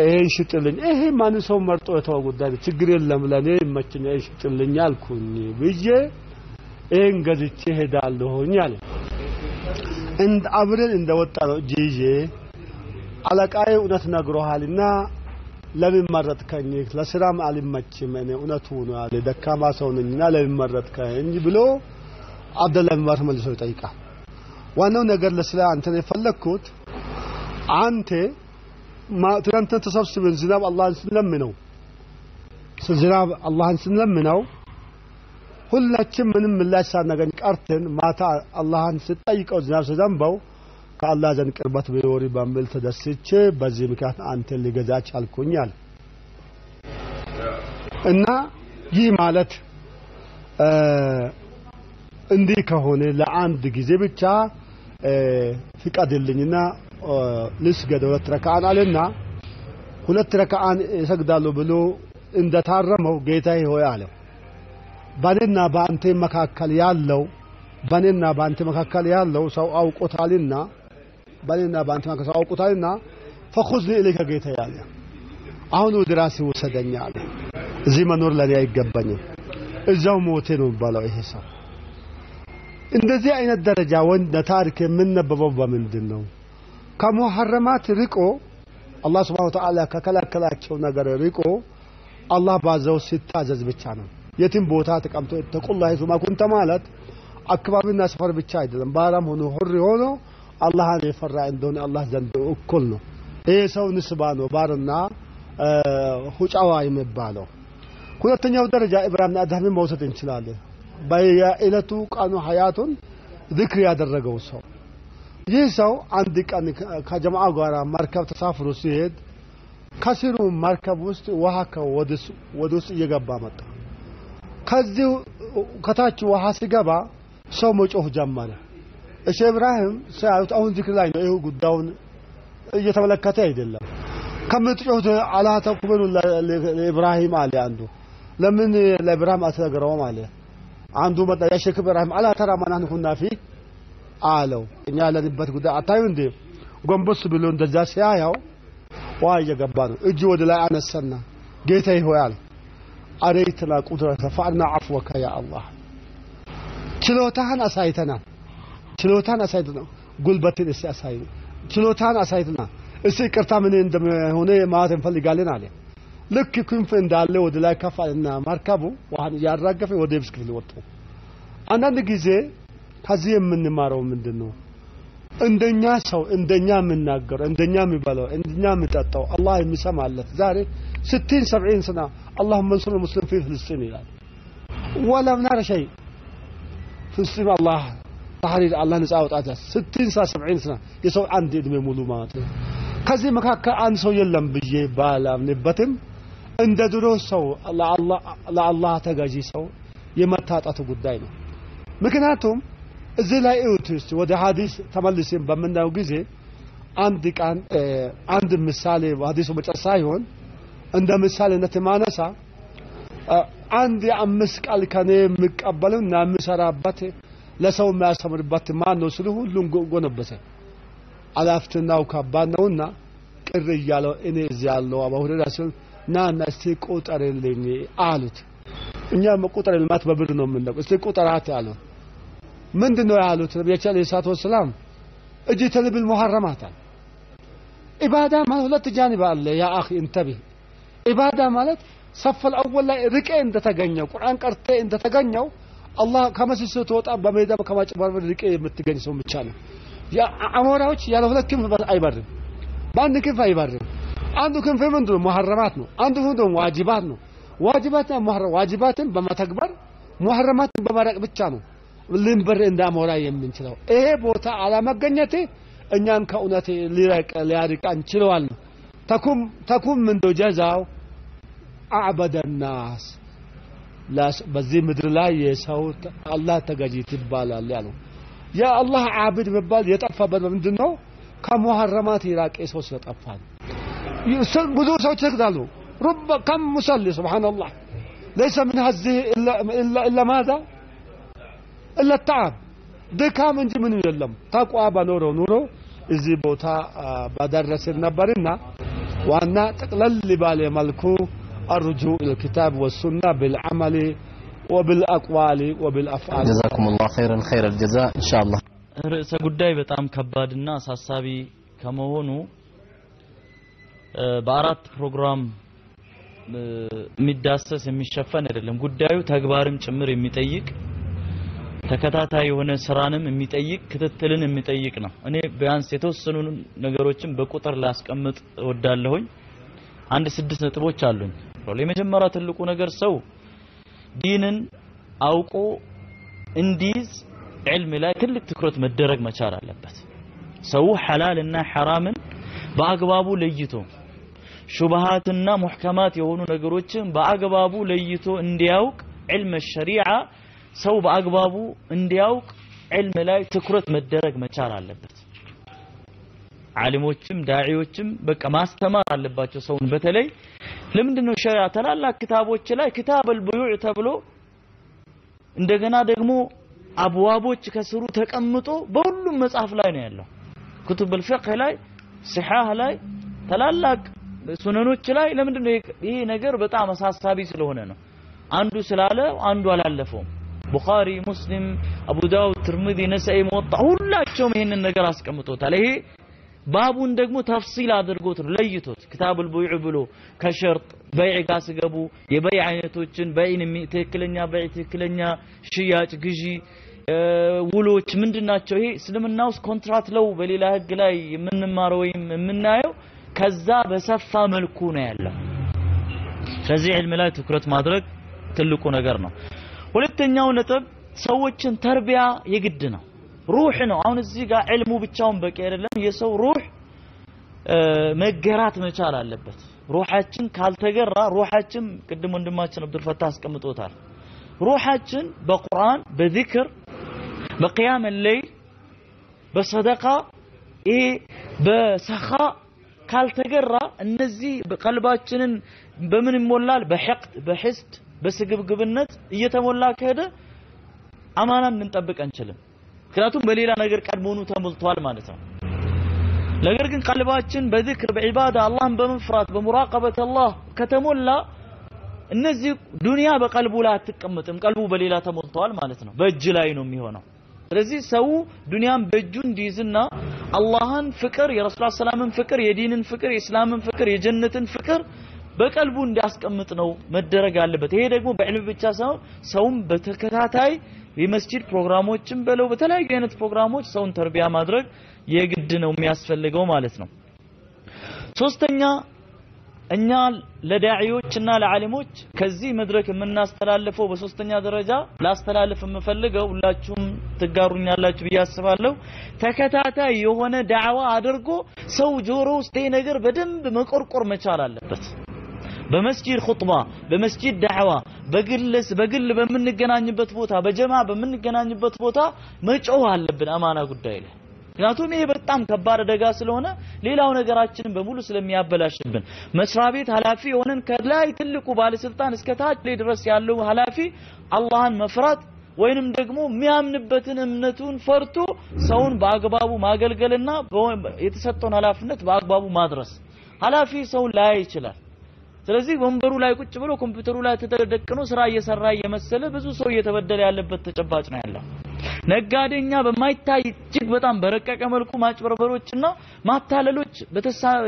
ይሄን ሽጥልኝ። ይሄ ማን ሰው መርጦ የተወ ጉዳይ ችግር የለም ለኔ ይመችኛል፣ ይሄን ሽጥልኝ አልኩኝ ብዬ ይሄን ገዝቼ ሄዳለሁኝ አለ። እንደ አብረን እንደወጣ ነው ይዤ አለቃዬ እውነት ነግሮሃልና ለምን መረጥከኝ? ለስራም አልመችም እኔ እውነቱ ነው አለ። ደካማ ሰው ነኝና ለምን መረጥከኝ ብሎ አብደላ ሙባረክ መልሶ ይጠይቃል። ዋናው ነገር ለስለ አንተ ነው የፈለግኩት አንተ ትናንት ተሰብስበን ዝናብ አላህን ስንለምነው ዝናብ አላህን ስንለምነው ሁላችን ምንም ምላሽ ሳናገኝ ቀርተን ማታ አላህን ስጠይቀው ዝናብ ሲዘንበው ከአላህ ዘንድ ቅርበት ቢኖር በሚል ተደስቼ በዚህ ምክንያት አንተን ሊገዛ ቻልኩኛል። እና ይህ ማለት እንዲህ ከሆነ ለአንድ ጊዜ ብቻ ፍቀድልኝና ልስገድ ሁለት ረካዓን አለና ሁለት ረካዓን እሰግዳለሁ ብሎ እንደታረመው ጌታዬ ሆይ አለው በኔና በአንተ መካከል ያለው በኔና በአንተ መካከል ያለው ሰው አውቆታልና በኔና በአንተ መካከል ሰው አውቆታልና ፈኹዝኒ ኢለይከ ጌታዬ አለ። አሁን ወደ ራሴ ውሰደኝ አለ። እዚህ መኖር ለኔ አይገባኝም፣ እዛው ሞቴ ነው የሚባለው ይሄ ሰው። እንደዚህ አይነት ደረጃ ወንድ ታሪክ የምንነበበው በምንድን ነው? ከሙሐረማት ርቆ አላህ ስብሐነሁ ወተዓላ ከከለከላቸው ነገር ርቆ አላህ ባዘው ሲታዘዝ ብቻ ነው። የትም ቦታ ተቀምጦ ተቁላ ሀይሱ ማኩንተ ማለት አካባቢና ሰፈር ብቻ አይደለም። ባራም ሆኖ ሁሪ ሆኖ አላህን የፈራ እንደሆነ አላህ ዘንድ እኩል ነው። ይህ ሰው ንስባ ነው፣ ባርና ሁጫዋ የሚባለው። ሁለተኛው ደረጃ ኢብራሂም አድሃምን መውሰድ እንችላለን። በየዕለቱ ቀኑ ሀያቱን ዝክር ያደረገው ሰው ይህ ሰው አንድ ቀን ከጀማዓ ጋር መርከብ ተሳፍሮ ሲሄድ ከስሩ መርከብ ውስጥ ውሃ ወደ ውስጥ እየገባ መጣ። ከዚህ ከታች ውሃ ሲገባ ሰው መጮህ ጀመረ። እሺ ኢብራሂም ሲያዩት አሁን ዝክር ላይ ነው። ይህ ጉዳዩን እየተመለከተ አይደለም። ከምትጮሁት አላ ተኩበሉ ለኢብራሂም አለ አንዱ። ለምን ለኢብራሂም አትነግረውም አለ አንዱ መጣ። ያ ሼክ ኢብራሂም አላ ተራ ማናን ፊ አለው። እኛ ያለንበት ጉዳይ አታዩ እንዴ? ጎንበስ ብሎ እንደዛ ሲያያው ውሃ እየገባ ነው። እጅ ወደ ላይ አነሰና ሆይ አለ አረይትና ቁድረተ ፈአና አፍወከ ያ አላህ ችሎታህን አሳይተናል። ችሎታን አሳይተናል። ጉልበትን እስቲ አሳይ ችሎታን አሳይተናል። እስቲ ይቅርታ ምን እንደሆነ ማለት እንፈልጋለን አለ። ልክ ክንፍ እንዳለ ወደ ላይ ከፍ አለና መርከቡ ውሃን እያራገፈ ወደ የብስ ክፍል ወጡ። አንዳንድ ጊዜ ከዚህ የምንማረው ምንድን ነው? እንደኛ ሰው እንደኛ የምናገረው እንደኛ የሚበላው እንደኛ የሚጠጣው አላህ የሚሰማለት ዛሬ ستين سبعين سنة اللهم انصر المسلمين في فلسطين ይላል። ولم نر شيء ፍጹም አላህ تحرير አላህ ነፃ አውጣት ستين سبعين سنة የሰው አንድ እድሜ ሙሉ ማለት ነው። ከዚህ መካከል አንድ ሰው የለም ብዬ ባላምንበትም እንደ ድሮ ሰው ለአላህ ተገዢ ሰው የመታጣቱ ጉዳይ ነው። ምክንያቱም እዚህ ላይ እዩት እስቲ ወደ ሀዲስ ተመልሰን በምናየው ጊዜ አንድ ቃን አንድ ምሳሌ ሀዲሱ መጨረሻ ሳይሆን እንደ ምሳሌነት ማነሳ አንድ የአምስት ቃል ከኔ የሚቀበልና የሚሰራበት ለሰው የሚያስተምርበት ማን ነው ስሉ ሁሉም ጎነበሰ። አላፍትናው ከባድ ነውና ቅር እያለው እኔ እዚህ ያለው አቡ ሁረይራ ሲሆን ና ና እስቲ ቁጠርልኝ አሉት። እኛ ቁጠር ልማት በብር ነው የምንለው። እስቲ ቁጠራት አሉት። ምንድን ነው ያሉት ነቢያችን ዓለይሂ ሰላቱ ወሰላም እጅ ተልብል ሙሐረማት አለ። ኢባዳ ማለት ሁለት ጃኒብ አለ። ያ አኺ እንተቢህ ኢባዳ ማለት ሰፈል አወል ላይ ርቄ እንደተገኘው ቁርአን ቀርቴ እንደተገኘው አላህ ከመስጅድ ስትወጣ በሜዳ ከማጭበርበር ርቄ የምትገኝ ሰው ብቻ ነው። አሞራዎች ያለ ሁለት ክንፍ አይበርም፣ በአንድ ክንፍ አይበርም። አንዱ ክንፍ ምንድን ነው? ሙሐረማት ነው። አንዱ ደግሞ ዋጅባት ነው። ዋጅባትና ዋጅባትን በመተግበር ሙሐረማትን በመራቅ ብቻ ነው ልንበር እንዳሞራ የምንችለው። ይሄ ቦታ አለመገኘቴ እኛን ከእውነት ሊረቅ ሊያርቃን ችለዋል ተኩም ምንዶ ጀዛው አዕበደ ናስ በዚህ ምድር ላይ የሰው አላህ ተገዢ ትባላል ያለው የአላህ ዓብድ መባል የጠፋበት ምንድን ነው? ከሙሐረማት የራቀ ሰው ስለጠፋ ነው። ብዙ ሰዎች ይሰግዳሉ። ሩበ ከም ሙሰሊ ሱብሓነላህ ለይሰ ምን ሀዚህ ኢላ ማዛ ኢላ ተዓብ ድካም እንጂ ምንም የለም። ተቋ በኖረው ኑሮ እዚህ ቦታ በደረስን ነበርና ዋና ጠቅለል ባለ መልኩ الرجوع إلى الكتاب والسنة بالعمل وبالأقوال وبالأفعال جزاكم الله خيرا خير الجزاء إن شاء الله ርዕሰ ጉዳይ በጣም ከባድና አሳሳቢ ከመሆኑ በአራት ፕሮግራም የሚዳሰስ የሚሸፈን አይደለም። ጉዳዩ ተግባርም ጭምር የሚጠይቅ ተከታታይ የሆነ ስራንም የሚጠይቅ ክትትልን የሚጠይቅ ነው። እኔ ቢያንስ የተወሰኑ ነገሮችን በቁጥር ላስቀምጥ እወዳለሁኝ። አንድ ስድስት ነጥቦች አሉኝ። የመጀመሪያ ትልቁ ነገር ሰው ዲንን አውቆ እንዲይዝ ዕልም ላይ ትልቅ ትኩረት መደረግ መቻል አለበት። ሰው ሐላል እና ሐራምን በአግባቡ ለይቶ ሹብሃትና ሙሕከማት የሆኑ ነገሮችን በአግባቡ ለይቶ እንዲያውቅ ዕልም ሸሪዓ ሰው በአግባቡ እንዲያውቅ ዕልም ላይ ትኩረት መደረግ መቻል አለበት። ዓሊሞችም ዳዒዎችም በቃ ማስተማር አለባቸው ሰውን። በተለይ ለምንድን ነው ሸሪዓ ታላላቅ ክታቦች ላይ ክታብ አልቡዩዕ ተብሎ እንደገና ደግሞ አብዋቦች ከስሩ ተቀምጦ በሁሉም መጽሐፍ ላይ ነው ያለው። ኩቱብ አልፊቅህ ላይ ሲሐህ ላይ ታላላቅ ሱነኖች ላይ ለምንድን ነው ይሄ ነገር በጣም አሳሳቢ ስለሆነ ነው። አንዱ ስላለ አንዱ አላለፈውም። ቡኻሪ፣ ሙስሊም፣ አቡ ዳውድ፣ ትርሚዚ፣ ነሰኢ፣ ሙወጣ ሁላቸውም ይሄንን ነገር አስቀምጦታል። ይሄ ባቡን ደግሞ ተፍሲል አድርጎት ነው ለይቶት ክታቡል ቡይዕ ብሎ ከሸርጥ በይዕ ጋር ሲገቡ የበይዕ አይነቶችን በይን ትክክለኛ በይዕ ትክክለኛ ሽያጭ ግዢ ውሎች ምንድን? ይሄ እስልምና ውስጥ ኮንትራት ለው በሌላ ህግ ላይ የምንማረው ወይም የምናየው ከዛ በሰፋ መልኩ ነው ያለው። ስለዚህ ዕልም ላይ ትኩረት ማድረግ ትልቁ ነገር ነው። ሁለተኛው ነጥብ ሰዎችን ተርቢያ የግድ ነው። ሩህ ነው። አሁን እዚህ ጋር ዕልሙ ብቻውን በቂ አይደለም። የሰው ሩህ መገራት መቻል አለበት። ሩሃችን ካልተገራ ሩሃችን ቅድም ወንድማችን አብዱልፈታህ አስቀምጦታል። ሩሃችን በቁርአን በዚክር በቅያም ለይል በሰደቃ ይሄ በሰኻ ካልተገራ እነዚህ ቀልባችንን በምን ይሞላል? በሕቅድ በሕስድ በስግብግብነት እየተሞላ ከሄደ አማናን ልንጠብቅ አንችልም። ምክንያቱም በሌላ ነገር ቀድሞኑ ተሞልቷል ማለት ነው። ነገር ግን ቀልባችን በዝክር በዒባዳ አላህን በመፍራት በሙራቀበት አላህ ከተሞላ እነዚህ ዱንያ በቀልቡ ላይ አትቀመጥም። ቀልቡ በሌላ ተሞልተዋል ማለት ነው። በእጅ ላይ ነው የሚሆነው። ስለዚህ ሰው ዱንያን በእጁ እንዲይዝና አላህን ፍቅር፣ የረሱል ሰላምን ፍቅር፣ የዲንን ፍቅር፣ የእስላምን ፍቅር፣ የጀነትን ፍቅር በቀልቡ እንዲያስቀምጥ ነው መደረግ አለበት። ይሄ ደግሞ በዕልም ብቻ ሳይሆን ሰውም በተከታታይ የመስጂድ ፕሮግራሞችን በለው በተለያዩ አይነት ፕሮግራሞች ሰውን ተርቢያ ማድረግ የግድ ነው የሚያስፈልገው ማለት ነው። ሶስተኛ እኛ ለዳዒዎችና ለዓሊሞች ከዚህ መድረክ የምናስተላልፈው በሶስተኛ ደረጃ ላስተላልፍ የምፈልገው ሁላችሁም ትጋሩኛላችሁ ብዬ አስባለሁ። ተከታታይ የሆነ ዳዕዋ አድርጎ ሰው ጆሮ ውስጥ ይሄ ነገር በደንብ መቆርቆር መቻል አለበት። በመስጂድ ኹጥባ፣ በመስጂድ ዳዕዋ፣ በግልስ በግል በምንገናኝበት ቦታ፣ በጀማ በምንገናኝበት ቦታ መጮህ አለብን አማና ጉዳይ ላይ ምክንያቱም ይሄ በጣም ከባድ አደጋ ስለሆነ ሌላው ነገራችንን በሙሉ ስለሚያበላሽብን። መስሪያ ቤት ኃላፊ የሆነን ከላይ ትልቁ ባለስልጣን እስከ ታች ላይ ድረስ ያለው ኃላፊ አላህን መፍራት ወይንም ደግሞ የሚያምንበትን እምነቱን ፈርቶ ሰውን በአግባቡ ማገልገልና የተሰጠውን ኃላፊነት በአግባቡ ማድረስ። ኃላፊ ሰውን ላያይ ይችላል ስለዚህ ወንበሩ ላይ ቁጭ ብሎ ኮምፒውተሩ ላይ ተደቅኖ ስራ እየሰራ እየመሰለ ብዙ ሰው እየተበደለ ያለበት ተጨባጭ ነው ያለው ነጋዴኛ በማይታይ እጅግ በጣም በረቀቀ መልኩ ማጭበርበሮችና ማታለሎች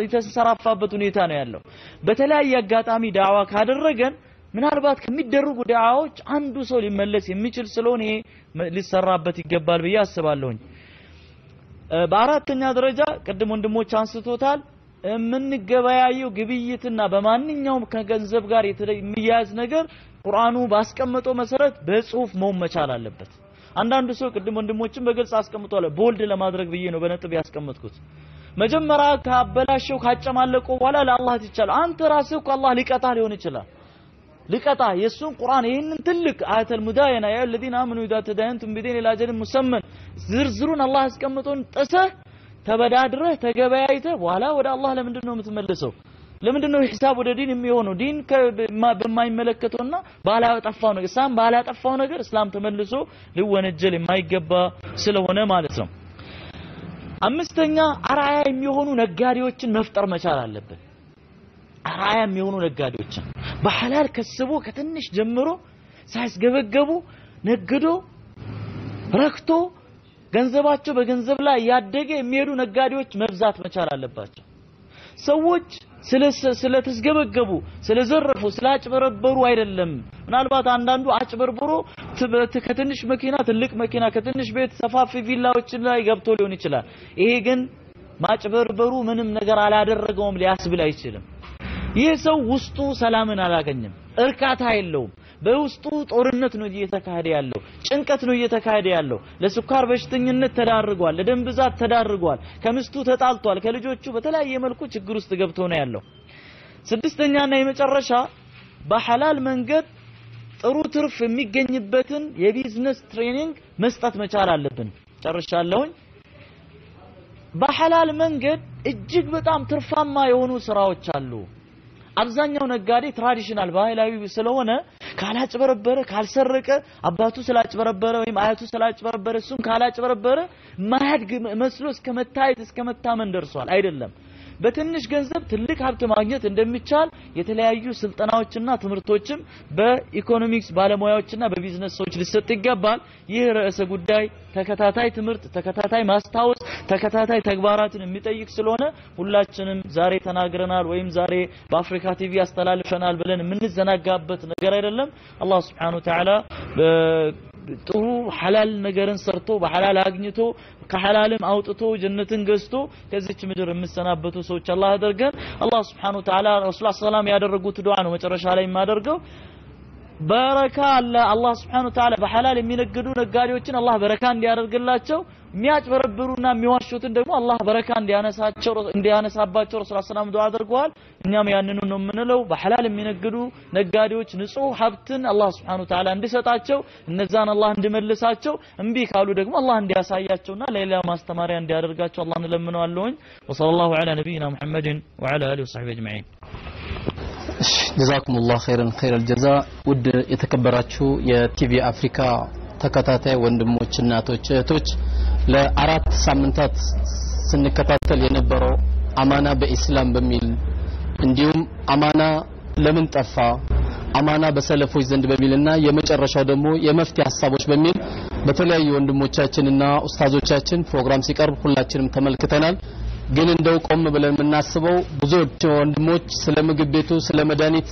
የተንሰራፋበት ሁኔታ ነው ያለው። በተለያየ አጋጣሚ ዳዕዋ ካደረገን ምናልባት ከሚደረጉ ዳዕዋዎች አንዱ ሰው ሊመለስ የሚችል ስለሆነ ይሄ ሊሰራበት ይገባል ብዬ አስባለሁኝ። በአራተኛ ደረጃ ቅድም ወንድሞች አንስቶታል። የምንገበያየው ግብይትና በማንኛውም ከገንዘብ ጋር የሚያያዝ ነገር ቁርአኑ ባስቀመጠው መሰረት በጽሁፍ መሆን መቻል አለበት። አንዳንዱ ሰው ቅድም ወንድሞችን በግልጽ አስቀምጧል። ቦልድ ለማድረግ ብዬ ነው በነጥብ ያስቀመጥኩት። መጀመሪያ ካበላሸው ካጨማለቀው በኋላ ለአላህ ትቻለ። አንተ ራስህ አላህ ሊቀጣ ሊሆን ይችላል ልቀጣ የእሱን ቁርአን ይህንን ትልቅ አያተል ሙዳየና ያ ለዚነ አመኑ ኢዛ ተዳየንቱም ቢደይን ኢላ አጀልን ሙሰመን ዝርዝሩን አላህ ያስቀምጦን ጥሰህ ተበዳድረህ ተገበያይተህ በኋላ ወደ አላህ ለምንድን ነው የምትመልሰው? ለምንድን ነው ሂሳብ ወደ ዲን የሚሆነው? ዲን በማይመለከተውና ባላጠፋው ነገር እስላም ባላጠፋው ነገር እስላም ተመልሶ ሊወነጀል የማይገባ ስለሆነ ማለት ነው። አምስተኛ አርአያ የሚሆኑ ነጋዴዎችን መፍጠር መቻል አለብን። አርአያ የሚሆኑ ነጋዴዎችን በሐላል ከስቦ ከትንሽ ጀምሮ ሳያስገበገቡ ነግዶ ረክቶ ገንዘባቸው በገንዘብ ላይ ያደገ የሚሄዱ ነጋዴዎች መብዛት መቻል አለባቸው። ሰዎች ስለተስገበገቡ ስለዘረፉ ስላጭበረበሩ አይደለም። ምናልባት አንዳንዱ አጭበርብሮ ከትንሽ መኪና ትልቅ መኪና ከትንሽ ቤት ሰፋፊ ቪላዎች ላይ ገብቶ ሊሆን ይችላል። ይሄ ግን ማጭበርበሩ ምንም ነገር አላደረገውም ሊያስብል አይችልም። ይህ ሰው ውስጡ ሰላምን አላገኘም፣ እርካታ የለውም። በውስጡ ጦርነት ነው እየተካሄደ ያለው፣ ጭንቀት ነው እየተካሄደ ያለው። ለስኳር በሽተኝነት ተዳርጓል፣ ለደም ብዛት ተዳርጓል፣ ከሚስቱ ተጣልቷል፣ ከልጆቹ በተለያየ መልኩ ችግር ውስጥ ገብቶ ነው ያለው። ስድስተኛና የመጨረሻ በሐላል መንገድ ጥሩ ትርፍ የሚገኝበትን የ business training መስጠት መቻል አለብን። ጨርሻለሁኝ። በሐላል መንገድ እጅግ በጣም ትርፋማ የሆኑ ስራዎች አሉ። አብዛኛው ነጋዴ traditional ባህላዊ ስለሆነ ካላጭበረበረ ካልሰረቀ አባቱ ስላጭበረበረ ወይም አያቱ ስላጭበረበረ እሱም ካላጭበረበረ ማያድግ መስሎ እስከ መታየት እስከ መታመን ደርሷል። አይደለም። በትንሽ ገንዘብ ትልቅ ሀብት ማግኘት እንደሚቻል የተለያዩ ስልጠናዎችና ትምህርቶችም በኢኮኖሚክስ ባለሙያዎችና በቢዝነስ ሰዎች ሊሰጥ ይገባል። ይህ ርዕሰ ጉዳይ ተከታታይ ትምህርት፣ ተከታታይ ማስታወስ፣ ተከታታይ ተግባራትን የሚጠይቅ ስለሆነ ሁላችንም ዛሬ ተናግረናል ወይም ዛሬ በአፍሪካ ቲቪ አስተላልፈናል ብለን የምንዘናጋበት ነገር አይደለም። አላህ ስብሐነሁ ወተዓላ ጥሩ ሐላል ነገርን ሰርቶ በሐላል አግኝቶ ከሐላልም አውጥቶ ጀነትን ገዝቶ ከዚች ምድር የምሰናበቱ ሰዎች አላህ አድርገን። አላህ ስብሐነሁ ወተዓላ ረሱል ሰላም ያደረጉት ዱዓ ነው መጨረሻ ላይ የማደርገው። በረካ አለ። አላህ ስብሐነሁ ወተዓላ በሐላል የሚነግዱ ነጋዴዎችን አላህ በረካ እንዲያደርግላቸው፣ የሚያጭበረብሩና የሚዋሹትን ደግሞ አላህ በረካ እንዲያነሳቸው እንዲያነሳባቸው ረሱል ሰላም ዱዓ አድርገዋል። እኛም ያንኑ ነው የምንለው። በሐላል የሚነግዱ ነጋዴዎች ንጹህ ሀብትን አላህ ስብሐነሁ ወተዓላ እንዲሰጣቸው፣ እነዛን አላህ እንዲመልሳቸው፣ እምቢ ካሉ ደግሞ አላህ እንዲያሳያቸውና ለሌላ ማስተማሪያ እንዲያደርጋቸው አላህ እንለምነዋለሁኝ። ወሰለላሁ ዐላ ነቢይና ሙሐመድን ወዐላ አሊሂ ወሰሕቢሂ አጅመዒን። ጀዛኩሙላህ ኸይረን ኸይረል ጀዛ። ውድ የተከበራችሁ የቲቪ አፍሪካ ተከታታይ ወንድሞች፣ እናቶች፣ እህቶች ለአራት ሳምንታት ስንከታተል የነበረው አማና በኢስላም በሚል እንዲሁም አማና ለምን ጠፋ፣ አማና በሰለፎች ዘንድ በሚልና የመጨረሻው ደግሞ የመፍትሄ ሀሳቦች በሚል በተለያዩ ወንድሞቻችንና ኡስታዞቻችን ፕሮግራም ሲቀርብ ሁላችንም ተመልክተናል። ግን እንደው ቆም ብለን የምናስበው ብዙዎች ወንድሞች ስለ ምግብ ቤቱ፣ ስለ መድኃኒት፣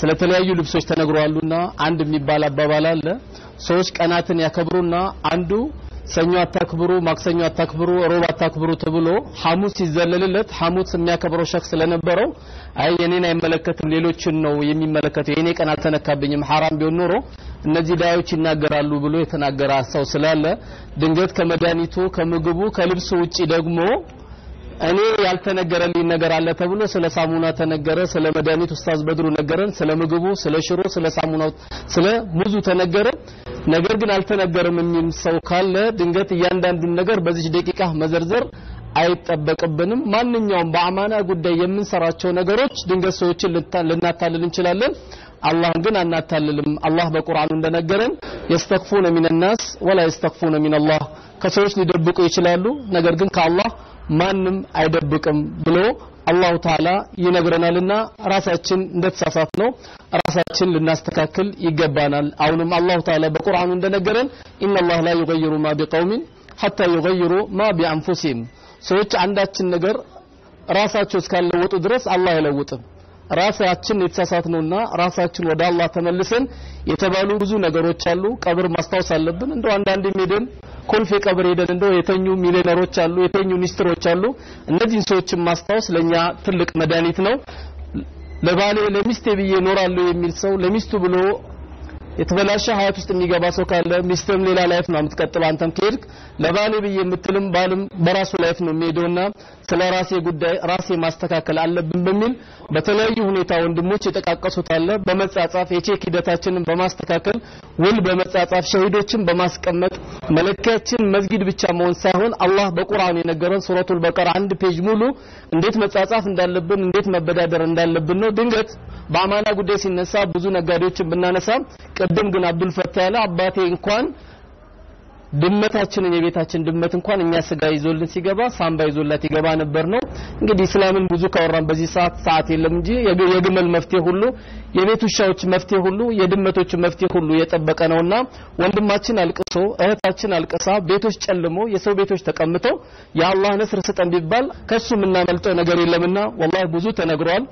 ስለ ተለያዩ ልብሶች ተነግረዋሉና አንድ የሚባል አባባል አለ። ሰዎች ቀናትን ያከብሩና አንዱ ሰኞ አታክብሩ፣ ማክሰኞ አታክብሩ፣ ሮብ አታክብሩ ተብሎ ሐሙስ ሲዘለልለት ሐሙስ የሚያከብረው ሸክ ስለነበረው አይ የኔን አይመለከትም ሌሎችን ነው የሚመለከተው የኔ ቀን አልተነካብኝም ሐራም ቢሆን ኖሮ እነዚህ ዳዮች ይናገራሉ ብሎ የተናገረ ሰው ስላለ ድንገት ከመድኃኒቱ ከምግቡ ከልብሱ ውጪ ደግሞ እኔ ያልተነገረልኝ ነገር አለ ተብሎ ስለ ሳሙና ተነገረ፣ ስለ መድኃኒት ኡስታዝ በድሩ ነገረን፣ ስለ ምግቡ፣ ስለ ሽሮ፣ ስለ ሳሙናው፣ ስለ ሙዙ ተነገረ። ነገር ግን አልተነገረም የሚል ሰው ካለ ድንገት እያንዳንዱን ነገር በዚህ ደቂቃ መዘርዘር አይጠበቅብንም። ማንኛውም በአማና ጉዳይ የምንሰራቸው ነገሮች ድንገት ሰዎችን ልናታልል እንችላለን። አላህን ግን አናታልልም። አላህ በቁርአኑ እንደነገረን የስተክፉነ ሚነናስ ወላ የስተክፉነ ሚነላህ ከሰዎች ሊደብቁ ይችላሉ፣ ነገር ግን ከአላህ ማንም አይደብቅም ብሎ አላሁ ተዓላ ይነግረናልና ራሳችን እንደተሳሳት ነው ራሳችን ልናስተካክል ይገባናል። አሁንም አላሁ ተዓላ በቁርአኑ እንደነገረን إن الله لا يغير ما بقوم حتى يغيروا ما بأنفسهم ሰዎች አንዳችን ነገር ራሳቸው እስካለወጡ ድረስ አላህ አይለውጥም። ራሳችን የተሳሳት ነውና ራሳችን ወደ አላህ ተመልሰን የተባሉ ብዙ ነገሮች አሉ። ቀብር ማስታወስ አለብን። እንደው አንዳንድ ሄደን ኮልፌ ቀብር ሄደን እንደው የተኙ ሚሊዮነሮች አሉ፣ የተኙ ሚኒስትሮች አሉ። እነዚህን ሰዎችን ማስታወስ ለኛ ትልቅ መድኃኒት ነው። ለባሌ ለሚስቴ ብዬ እኖራለሁ የሚል ሰው ለሚስቱ ብሎ የተበላሸ ሀያት ውስጥ የሚገባ ሰው ካለ ሚስትም ሌላ life ነው የምትቀጥለው። አንተም ከሄድክ ለባሌ ብዬ የምትልም ባልም በራሱ life ነው የሚሄደውና ስለ ራሴ ጉዳይ ራሴ ማስተካከል አለብን በሚል በተለያዩ ሁኔታ ወንድሞች የጠቃቀሱት አለ። በመጻጻፍ የ check ሂደታችንን በማስተካከል ውል በመጻጻፍ ሸሂዶችን በማስቀመጥ መለኪያችን መስጊድ ብቻ መሆን ሳይሆን አላህ በቁርአን የነገረን ሱረቱል በቀራ አንድ page ሙሉ እንዴት መጻጻፍ እንዳለብን እንዴት መበዳደር እንዳለብን ነው። ድንገት በአማና ጉዳይ ሲነሳ ብዙ ነጋዴዎችን ብናነሳ ቅድም ግን አብዱል ያለ አባቴ እንኳን ድመታችንን የቤታችን ድመት እንኳን እኛ ስጋ ይዞልን ሲገባ ሳምባ ይዞላት ይገባ ነበር ነው። እንግዲህ እስላምን ብዙ ካወራን በዚህ ሰዓት ሰዓት የለም እንጂ የግመል መፍትሄ ሁሉ የቤት ውሻዎች መፍትሄ ሁሉ የድመቶች መፍትሄ ሁሉ የጠበቀ ነውና ወንድማችን አልቅሶ እህታችን አልቅሳ ቤቶች ጨልሞ የሰው ቤቶች ተቀምጠው የአላህ ነስር ስጠን ቢባል ከሱ የምናመልጠው ነገር የለምና ወላሂ ብዙ ተነግሯል።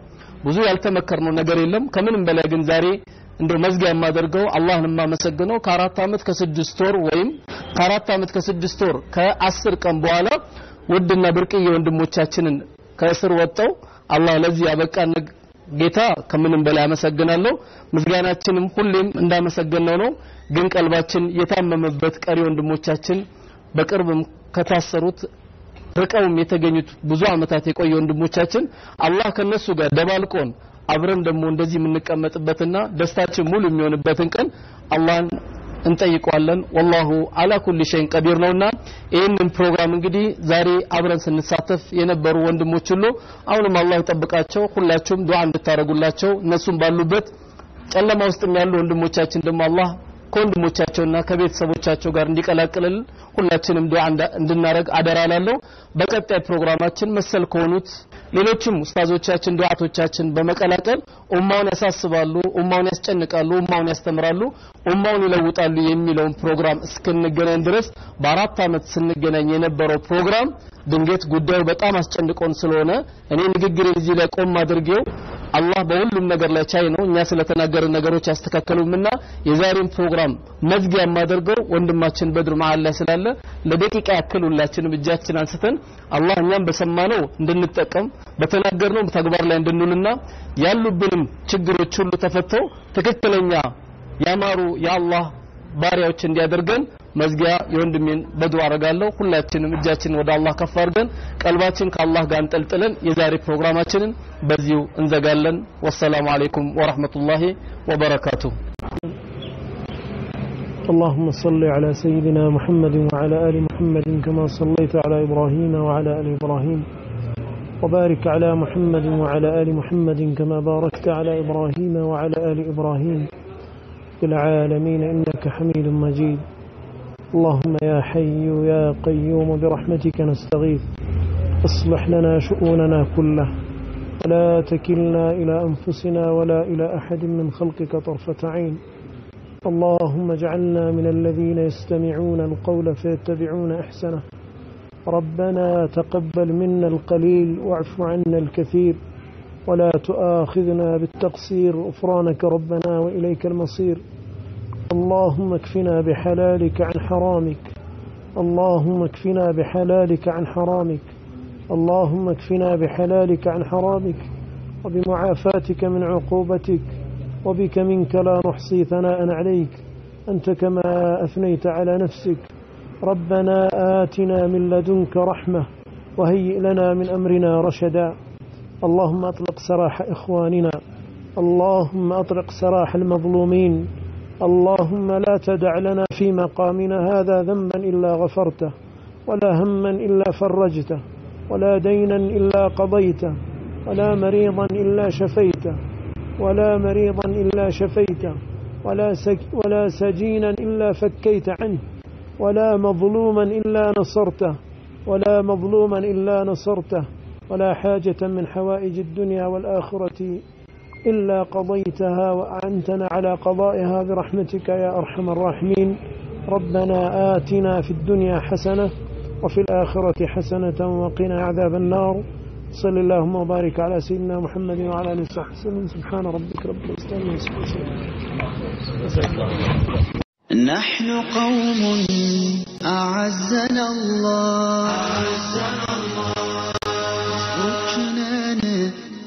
ብዙ ያልተመከርነው ነገር የለም። ከምንም በላይ ግን ዛሬ እንደው መዝጊያ የማደርገው አላህን የማመሰግነው ከአራት ዓመት ከስድስት ወር ወይም ከአራት ዓመት ከስድስት ወር ከአስር ቀን በኋላ ውድና ብርቅዬ ወንድሞቻችንን ከእስር ወጥተው አላህ ለዚህ ያበቃን ጌታ ከምንም በላይ አመሰግናለሁ። ምስጋናችንም ሁሌም እንዳመሰገነው ነው። ግን ቀልባችን የታመመበት ቀሪ ወንድሞቻችን በቅርብም ከታሰሩት ርቀውም የተገኙት ብዙ አመታት የቆየ ወንድሞቻችን አላህ ከነሱ ጋር ደባልቆን አብረን ደግሞ እንደዚህ የምንቀመጥበትና ደስታችን ሙሉ የሚሆንበትን ቀን አላህን እንጠይቀዋለን። ወላሁ አላ ኩሊ ሸይን ቀዲር ነውና ይህንን ፕሮግራም እንግዲህ ዛሬ አብረን ስንሳተፍ የነበሩ ወንድሞች ሁሉ አሁንም አላህ ይጠብቃቸው። ሁላችሁም ዱዓ እንድታደርጉላቸው እነሱም ባሉበት ጨለማ ውስጥም ያሉ ወንድሞቻችን ደግሞ አላህ ከወንድሞቻቸውና ከቤተሰቦቻቸው ጋር እንዲቀላቅልልን ሁላችንም ዱዓ እንድናረግ አደራ ላለው። በቀጣይ ፕሮግራማችን መሰል ከሆኑት ሌሎችም ኡስታዞቻችን ዱዓቶቻችን በመቀላቀል ኡማውን ያሳስባሉ፣ ኡማውን ያስጨንቃሉ፣ ኡማውን ያስተምራሉ፣ ኡማውን ይለውጣሉ የሚለውን ፕሮግራም እስክንገናኝ ድረስ በአራት አመት ስንገናኝ የነበረው ፕሮግራም ድንገት ጉዳዩ በጣም አስጨንቆን ስለሆነ እኔ ንግግሬን እዚህ ላይ ቆም አድርጌው አላህ በሁሉም ነገር ላይ ቻይ ነው። እኛ ስለተናገርን ነገሮች ያስተካከሉምና የዛሬን ፕሮግራም መዝጊያ የማደርገው ወንድማችን በድር መሀል ላይ ስላለ ለደቂቃ ያክል ሁላችንም እጃችን አንስተን አላህ እኛም በሰማነው እንድንጠቀም በተናገርነው ተግባር ላይ እንድንውልና ያሉብንም ችግሮች ሁሉ ተፈተው ትክክለኛ ያማሩ የአላህ ባሪያዎች እንዲያደርገን መዝጊያ የወንድሜን በዱዓ አረጋለሁ። ሁላችንም እጃችንን ወደ አላህ ከፍ አድርገን ቀልባችን ከአላህ ጋር እንጠልጥለን የዛሬ ፕሮግራማችንን በዚሁ እንዘጋለን። ወሰላሙ አለይኩም ወራህመቱላሂ ወበረካቱ። اللهم صل على سيدنا محمد وعلى آل محمد كما صليت على إبراهيم وعلى آل إبراهيم وبارك على محمد وعلى آل محمد كما باركت على إبراهيم وعلى آل إبراهيم في العالمين إنك حميد مجيد اللهم يا حي يا قيوم برحمتك نستغيث. اصلح لنا شؤوننا كله. ولا تكلنا إلى أنفسنا ولا إلى أحد من خلقك طرفة عين. اللهم اجعلنا من الذين يستمعون القول فيتبعون أحسنه. ربنا تقبل منا القليل واعف عنا الكثير. ولا تؤاخذنا بالتقصير. غفرانك ربنا وإليك المصير. اللهم اكفنا بحلالك عن حرامك. اللهم اكفنا بحلالك عن حرامك. اللهم اكفنا بحلالك عن حرامك. وبمعافاتك من عقوبتك. وبك منك لا نحصي ثناء عليك. أنت كما أثنيت على نفسك. ربنا آتنا من لدنك رحمة وهيئ لنا من أمرنا رشدا. اللهم أطلق سراح إخواننا. اللهم أطلق سراح المظلومين. اللهم لا تدع لنا في مقامنا هذا ذنبا إلا غفرته ولا هما إلا فرجته ولا دينا إلا قضيته ولا مريضا إلا شفيته ولا مريضا إلا شفيته ولا, سك ولا سجينا إلا فكيت عنه ولا مظلوما إلا نصرته ولا مظلوما إلا نصرته ولا حاجة من حوائج الدنيا والآخرة إلا قضيتها وأعنتنا على قضائها برحمتك يا أرحم الراحمين. ربنا آتنا في الدنيا حسنة وفي الآخرة حسنة وقنا عذاب النار. صل اللهم وبارك على سيدنا محمد وعلى آله وصحبه وسلم. سبحان ربك رب يصفون. نحن قوم أعزنا الله.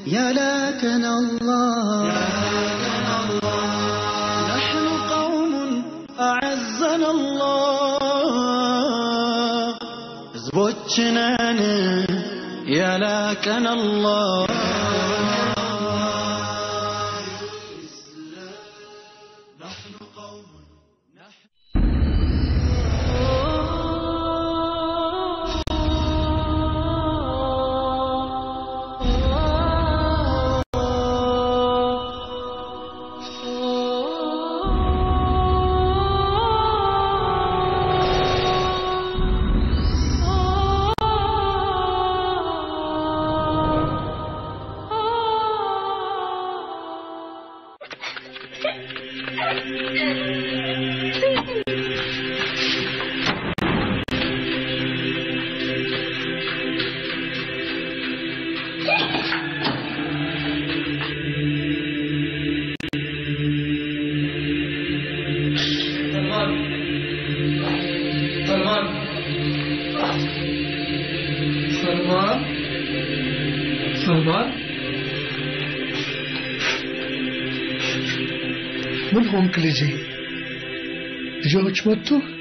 يا لكن الله. نحن قوم أعزنا الله. زبوتشنان يا لكن الله. ልጆች መጡ?